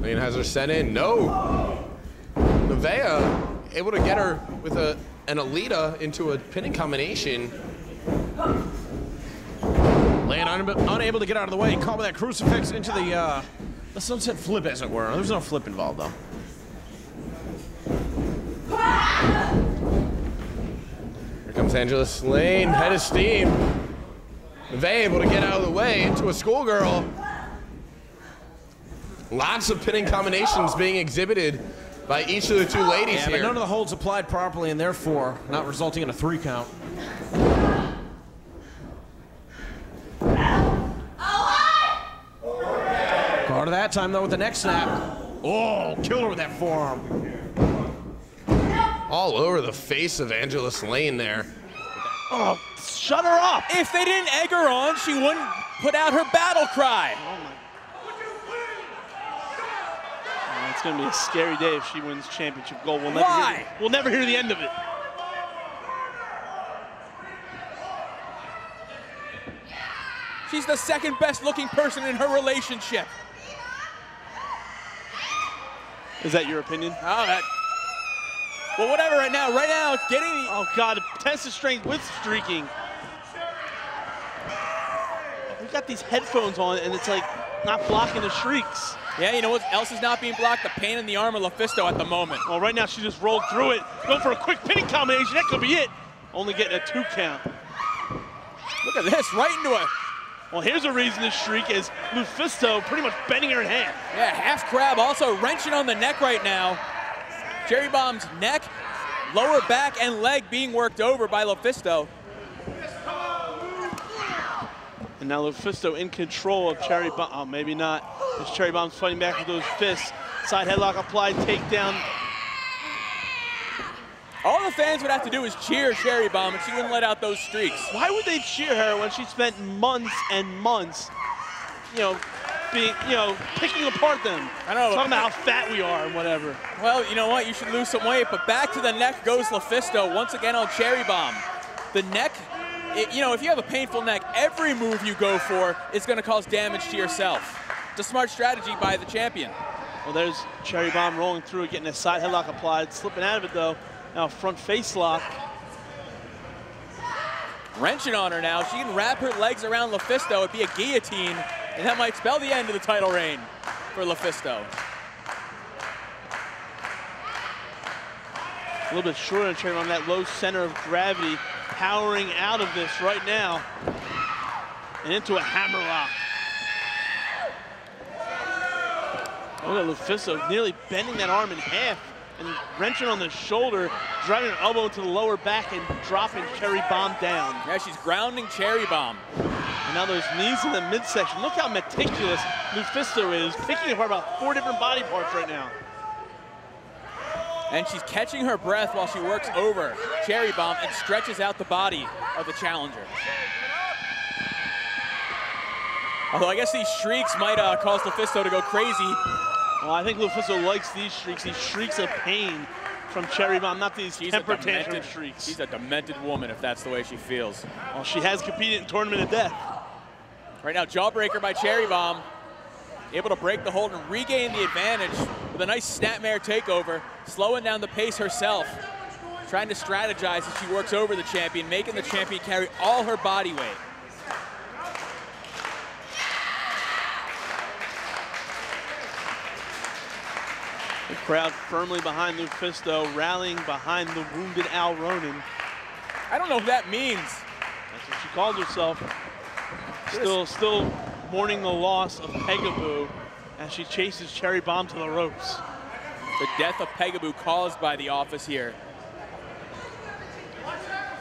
[SPEAKER 9] Layne has her sent in. No. Nevaeh able to get her with a an Alita into a pinning combination.
[SPEAKER 5] Land un- unable to get out of the way. Call that crucifix into the uh, the sunset flip, as it were. There's no flip involved, though.
[SPEAKER 9] Here Angelus Layne, head of steam. Nevaeh able to get out of the way into a schoolgirl. Lots of pinning combinations being exhibited by each of the two ladies
[SPEAKER 5] Yeah, but none of the holds applied properly, and therefore not resulting in a three count. Part of that time though with the next snap. Oh, killed her with that forearm.
[SPEAKER 9] All over the face of Angelus Layne there.
[SPEAKER 2] Oh, shut her up.
[SPEAKER 1] If they didn't egg her on, she wouldn't put out her battle cry.
[SPEAKER 2] Oh, oh it's going to be a scary day if she wins championship gold. We'll never
[SPEAKER 1] Why?
[SPEAKER 2] Hear, we'll never hear the end of it.
[SPEAKER 1] She's the second best looking person in her relationship.
[SPEAKER 2] Is that your opinion?
[SPEAKER 1] Oh, that. Well, whatever. Right now, right now, it's getting. The,
[SPEAKER 2] Oh God, test of strength with streaking. We got these headphones on, and it's like not blocking the shrieks.
[SPEAKER 1] yeah, you know what else is not being blocked? The pain in the arm of Lufisto at the moment.
[SPEAKER 2] Well, right now she just rolled through it, Go for a quick pinning combination. That could be it. Only getting a two count.
[SPEAKER 1] Look at this, right into a
[SPEAKER 2] Well, here's a reason to shriek is Lufisto pretty much bending her in half.
[SPEAKER 1] yeah half crab. Also wrenching on the neck right now. Cherry Bomb's neck, lower back, and leg being worked over by Lufisto.
[SPEAKER 2] And now Lufisto in control of Cherry Bomb. Oh, maybe not. As Cherry Bomb's fighting back with those fists. Side headlock applied, takedown.
[SPEAKER 1] All the fans would have to do is cheer Cherry Bomb, and she wouldn't let out those streaks.
[SPEAKER 2] Why would they cheer her when she spent months and months, you know, being, you know, picking apart them?
[SPEAKER 1] I don't know.
[SPEAKER 2] Talking about how fat we are and whatever.
[SPEAKER 1] Well, you know what? You should lose some weight, but back to the neck goes Lufisto once again on Cherry Bomb. The neck, it, you know, if you have a painful neck, every move you go for is going to cause damage to yourself. It's a smart strategy by the champion.
[SPEAKER 2] Well, there's Cherry Bomb rolling through getting a side headlock applied, slipping out of it though. Now front face lock.
[SPEAKER 1] Wrenching on her now. She can wrap her legs around Lufisto. It'd be a guillotine, and that might spell the end of the title reign for Lufisto.
[SPEAKER 2] A little bit short on Cherry Bomb, that low center of gravity, powering out of this right now. And into a hammerlock. Look at Lufisto nearly bending that arm in half and wrenching on the shoulder, driving her elbow to the lower back and dropping Cherry Bomb down.
[SPEAKER 1] Yeah, she's grounding Cherry Bomb.
[SPEAKER 2] Now those knees in the midsection. Look how meticulous Lufisto is, picking apart about four different body parts right now.
[SPEAKER 1] And she's catching her breath while she works over Cherry Bomb and stretches out the body of the challenger. Although I guess these shrieks might uh, cause Lufisto to go crazy.
[SPEAKER 2] Well, I think Lufisto likes these shrieks. These shrieks of pain from Cherry Bomb, not these
[SPEAKER 1] She's
[SPEAKER 2] temper
[SPEAKER 1] a demented,
[SPEAKER 2] tantrum shrieks.
[SPEAKER 1] She's a demented woman if that's the way she feels.
[SPEAKER 2] Well, she has competed in Tournament of Death.
[SPEAKER 1] Right now, jawbreaker by Cherry Bomb. Able to break the hold and regain the advantage with a nice snapmare takeover, slowing down the pace herself. Trying to strategize as she works over the champion, making the champion carry all her body weight.
[SPEAKER 2] The crowd firmly behind Lufisto, rallying behind the wounded Al Ronan.
[SPEAKER 1] I don't know what that means.
[SPEAKER 2] That's what she called herself. Still, still mourning the loss of Pegaboo as she chases Cherry Bomb to the ropes.
[SPEAKER 1] The death of Pegaboo caused by the office here.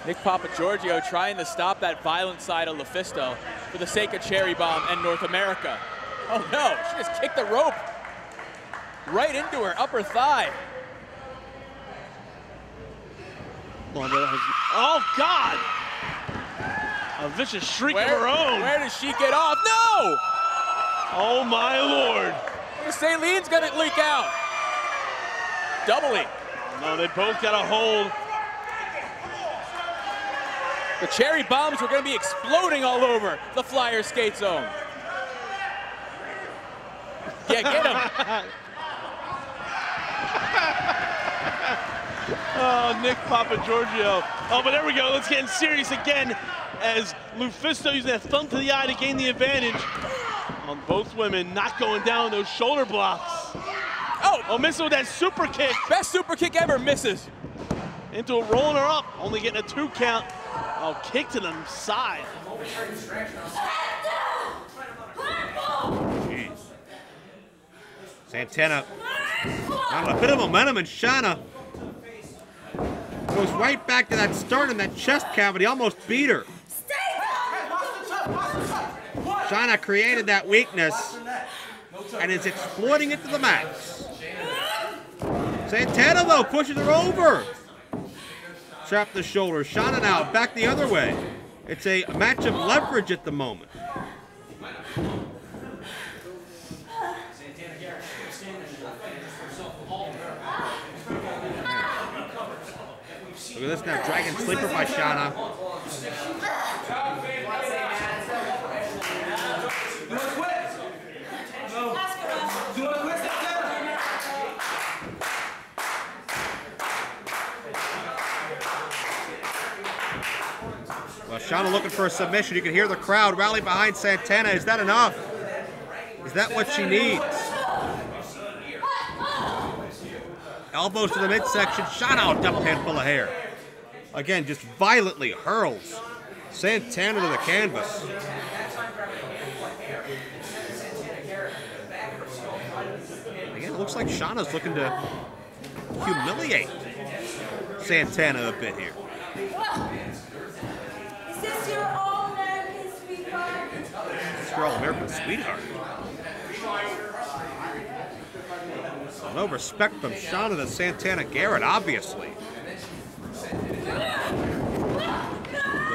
[SPEAKER 1] Nick Papa Giorgio trying to stop that violent side of Lufisto for the sake of Cherry Bomb and North America. Oh no, she just kicked the rope right into her upper thigh.
[SPEAKER 2] Oh God! A vicious shriek
[SPEAKER 1] Where,
[SPEAKER 2] of her own.
[SPEAKER 1] where does she get off? No!
[SPEAKER 2] Oh my lord.
[SPEAKER 1] Saleen's gonna leak out. Doubly.
[SPEAKER 2] No, they both got a hold.
[SPEAKER 1] The cherry bombs were gonna be exploding all over the flyer skate zone. Yeah, get him.
[SPEAKER 2] Oh, Nick Papa Giorgio. Oh, but there we go. Let's get serious again as Lufisto using that thumb to the eye to gain the advantage on both women, not going down those shoulder blocks.
[SPEAKER 1] Oh,
[SPEAKER 2] oh, missing with that super kick.
[SPEAKER 1] Best super kick ever misses.
[SPEAKER 2] Into it, rolling her up, only getting a two count. Oh, kick to the side.
[SPEAKER 3] Jeez. Santana on a bit of momentum, and Shanna goes right back to that start in that chest cavity, almost beat her. Shanna created that weakness and is exploiting it to the max. Santana, though, pushes her over. Trap the shoulder. Shanna now back the other way. It's a match of leverage at the moment. Look at this now, Dragon Sleeper by Shanna. Shanna looking for a submission. You can hear the crowd rally behind Santana. Is that enough? Is that what she needs? Elbows to the midsection. Shot out, double handful of hair. Again, just violently hurls Santana to the canvas. Again, it looks like Shanna's looking to humiliate Santana a bit here.
[SPEAKER 8] Is this your all-American sweetheart?
[SPEAKER 3] It's your all-American sweetheart. No respect from Shanna to Santana Garrett, obviously.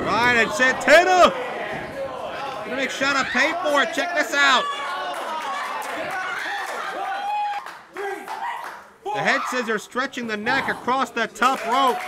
[SPEAKER 3] Ryan and Santana! Gonna make Shanna pay for it. Check this out. The head scissors stretching the neck across the top rope.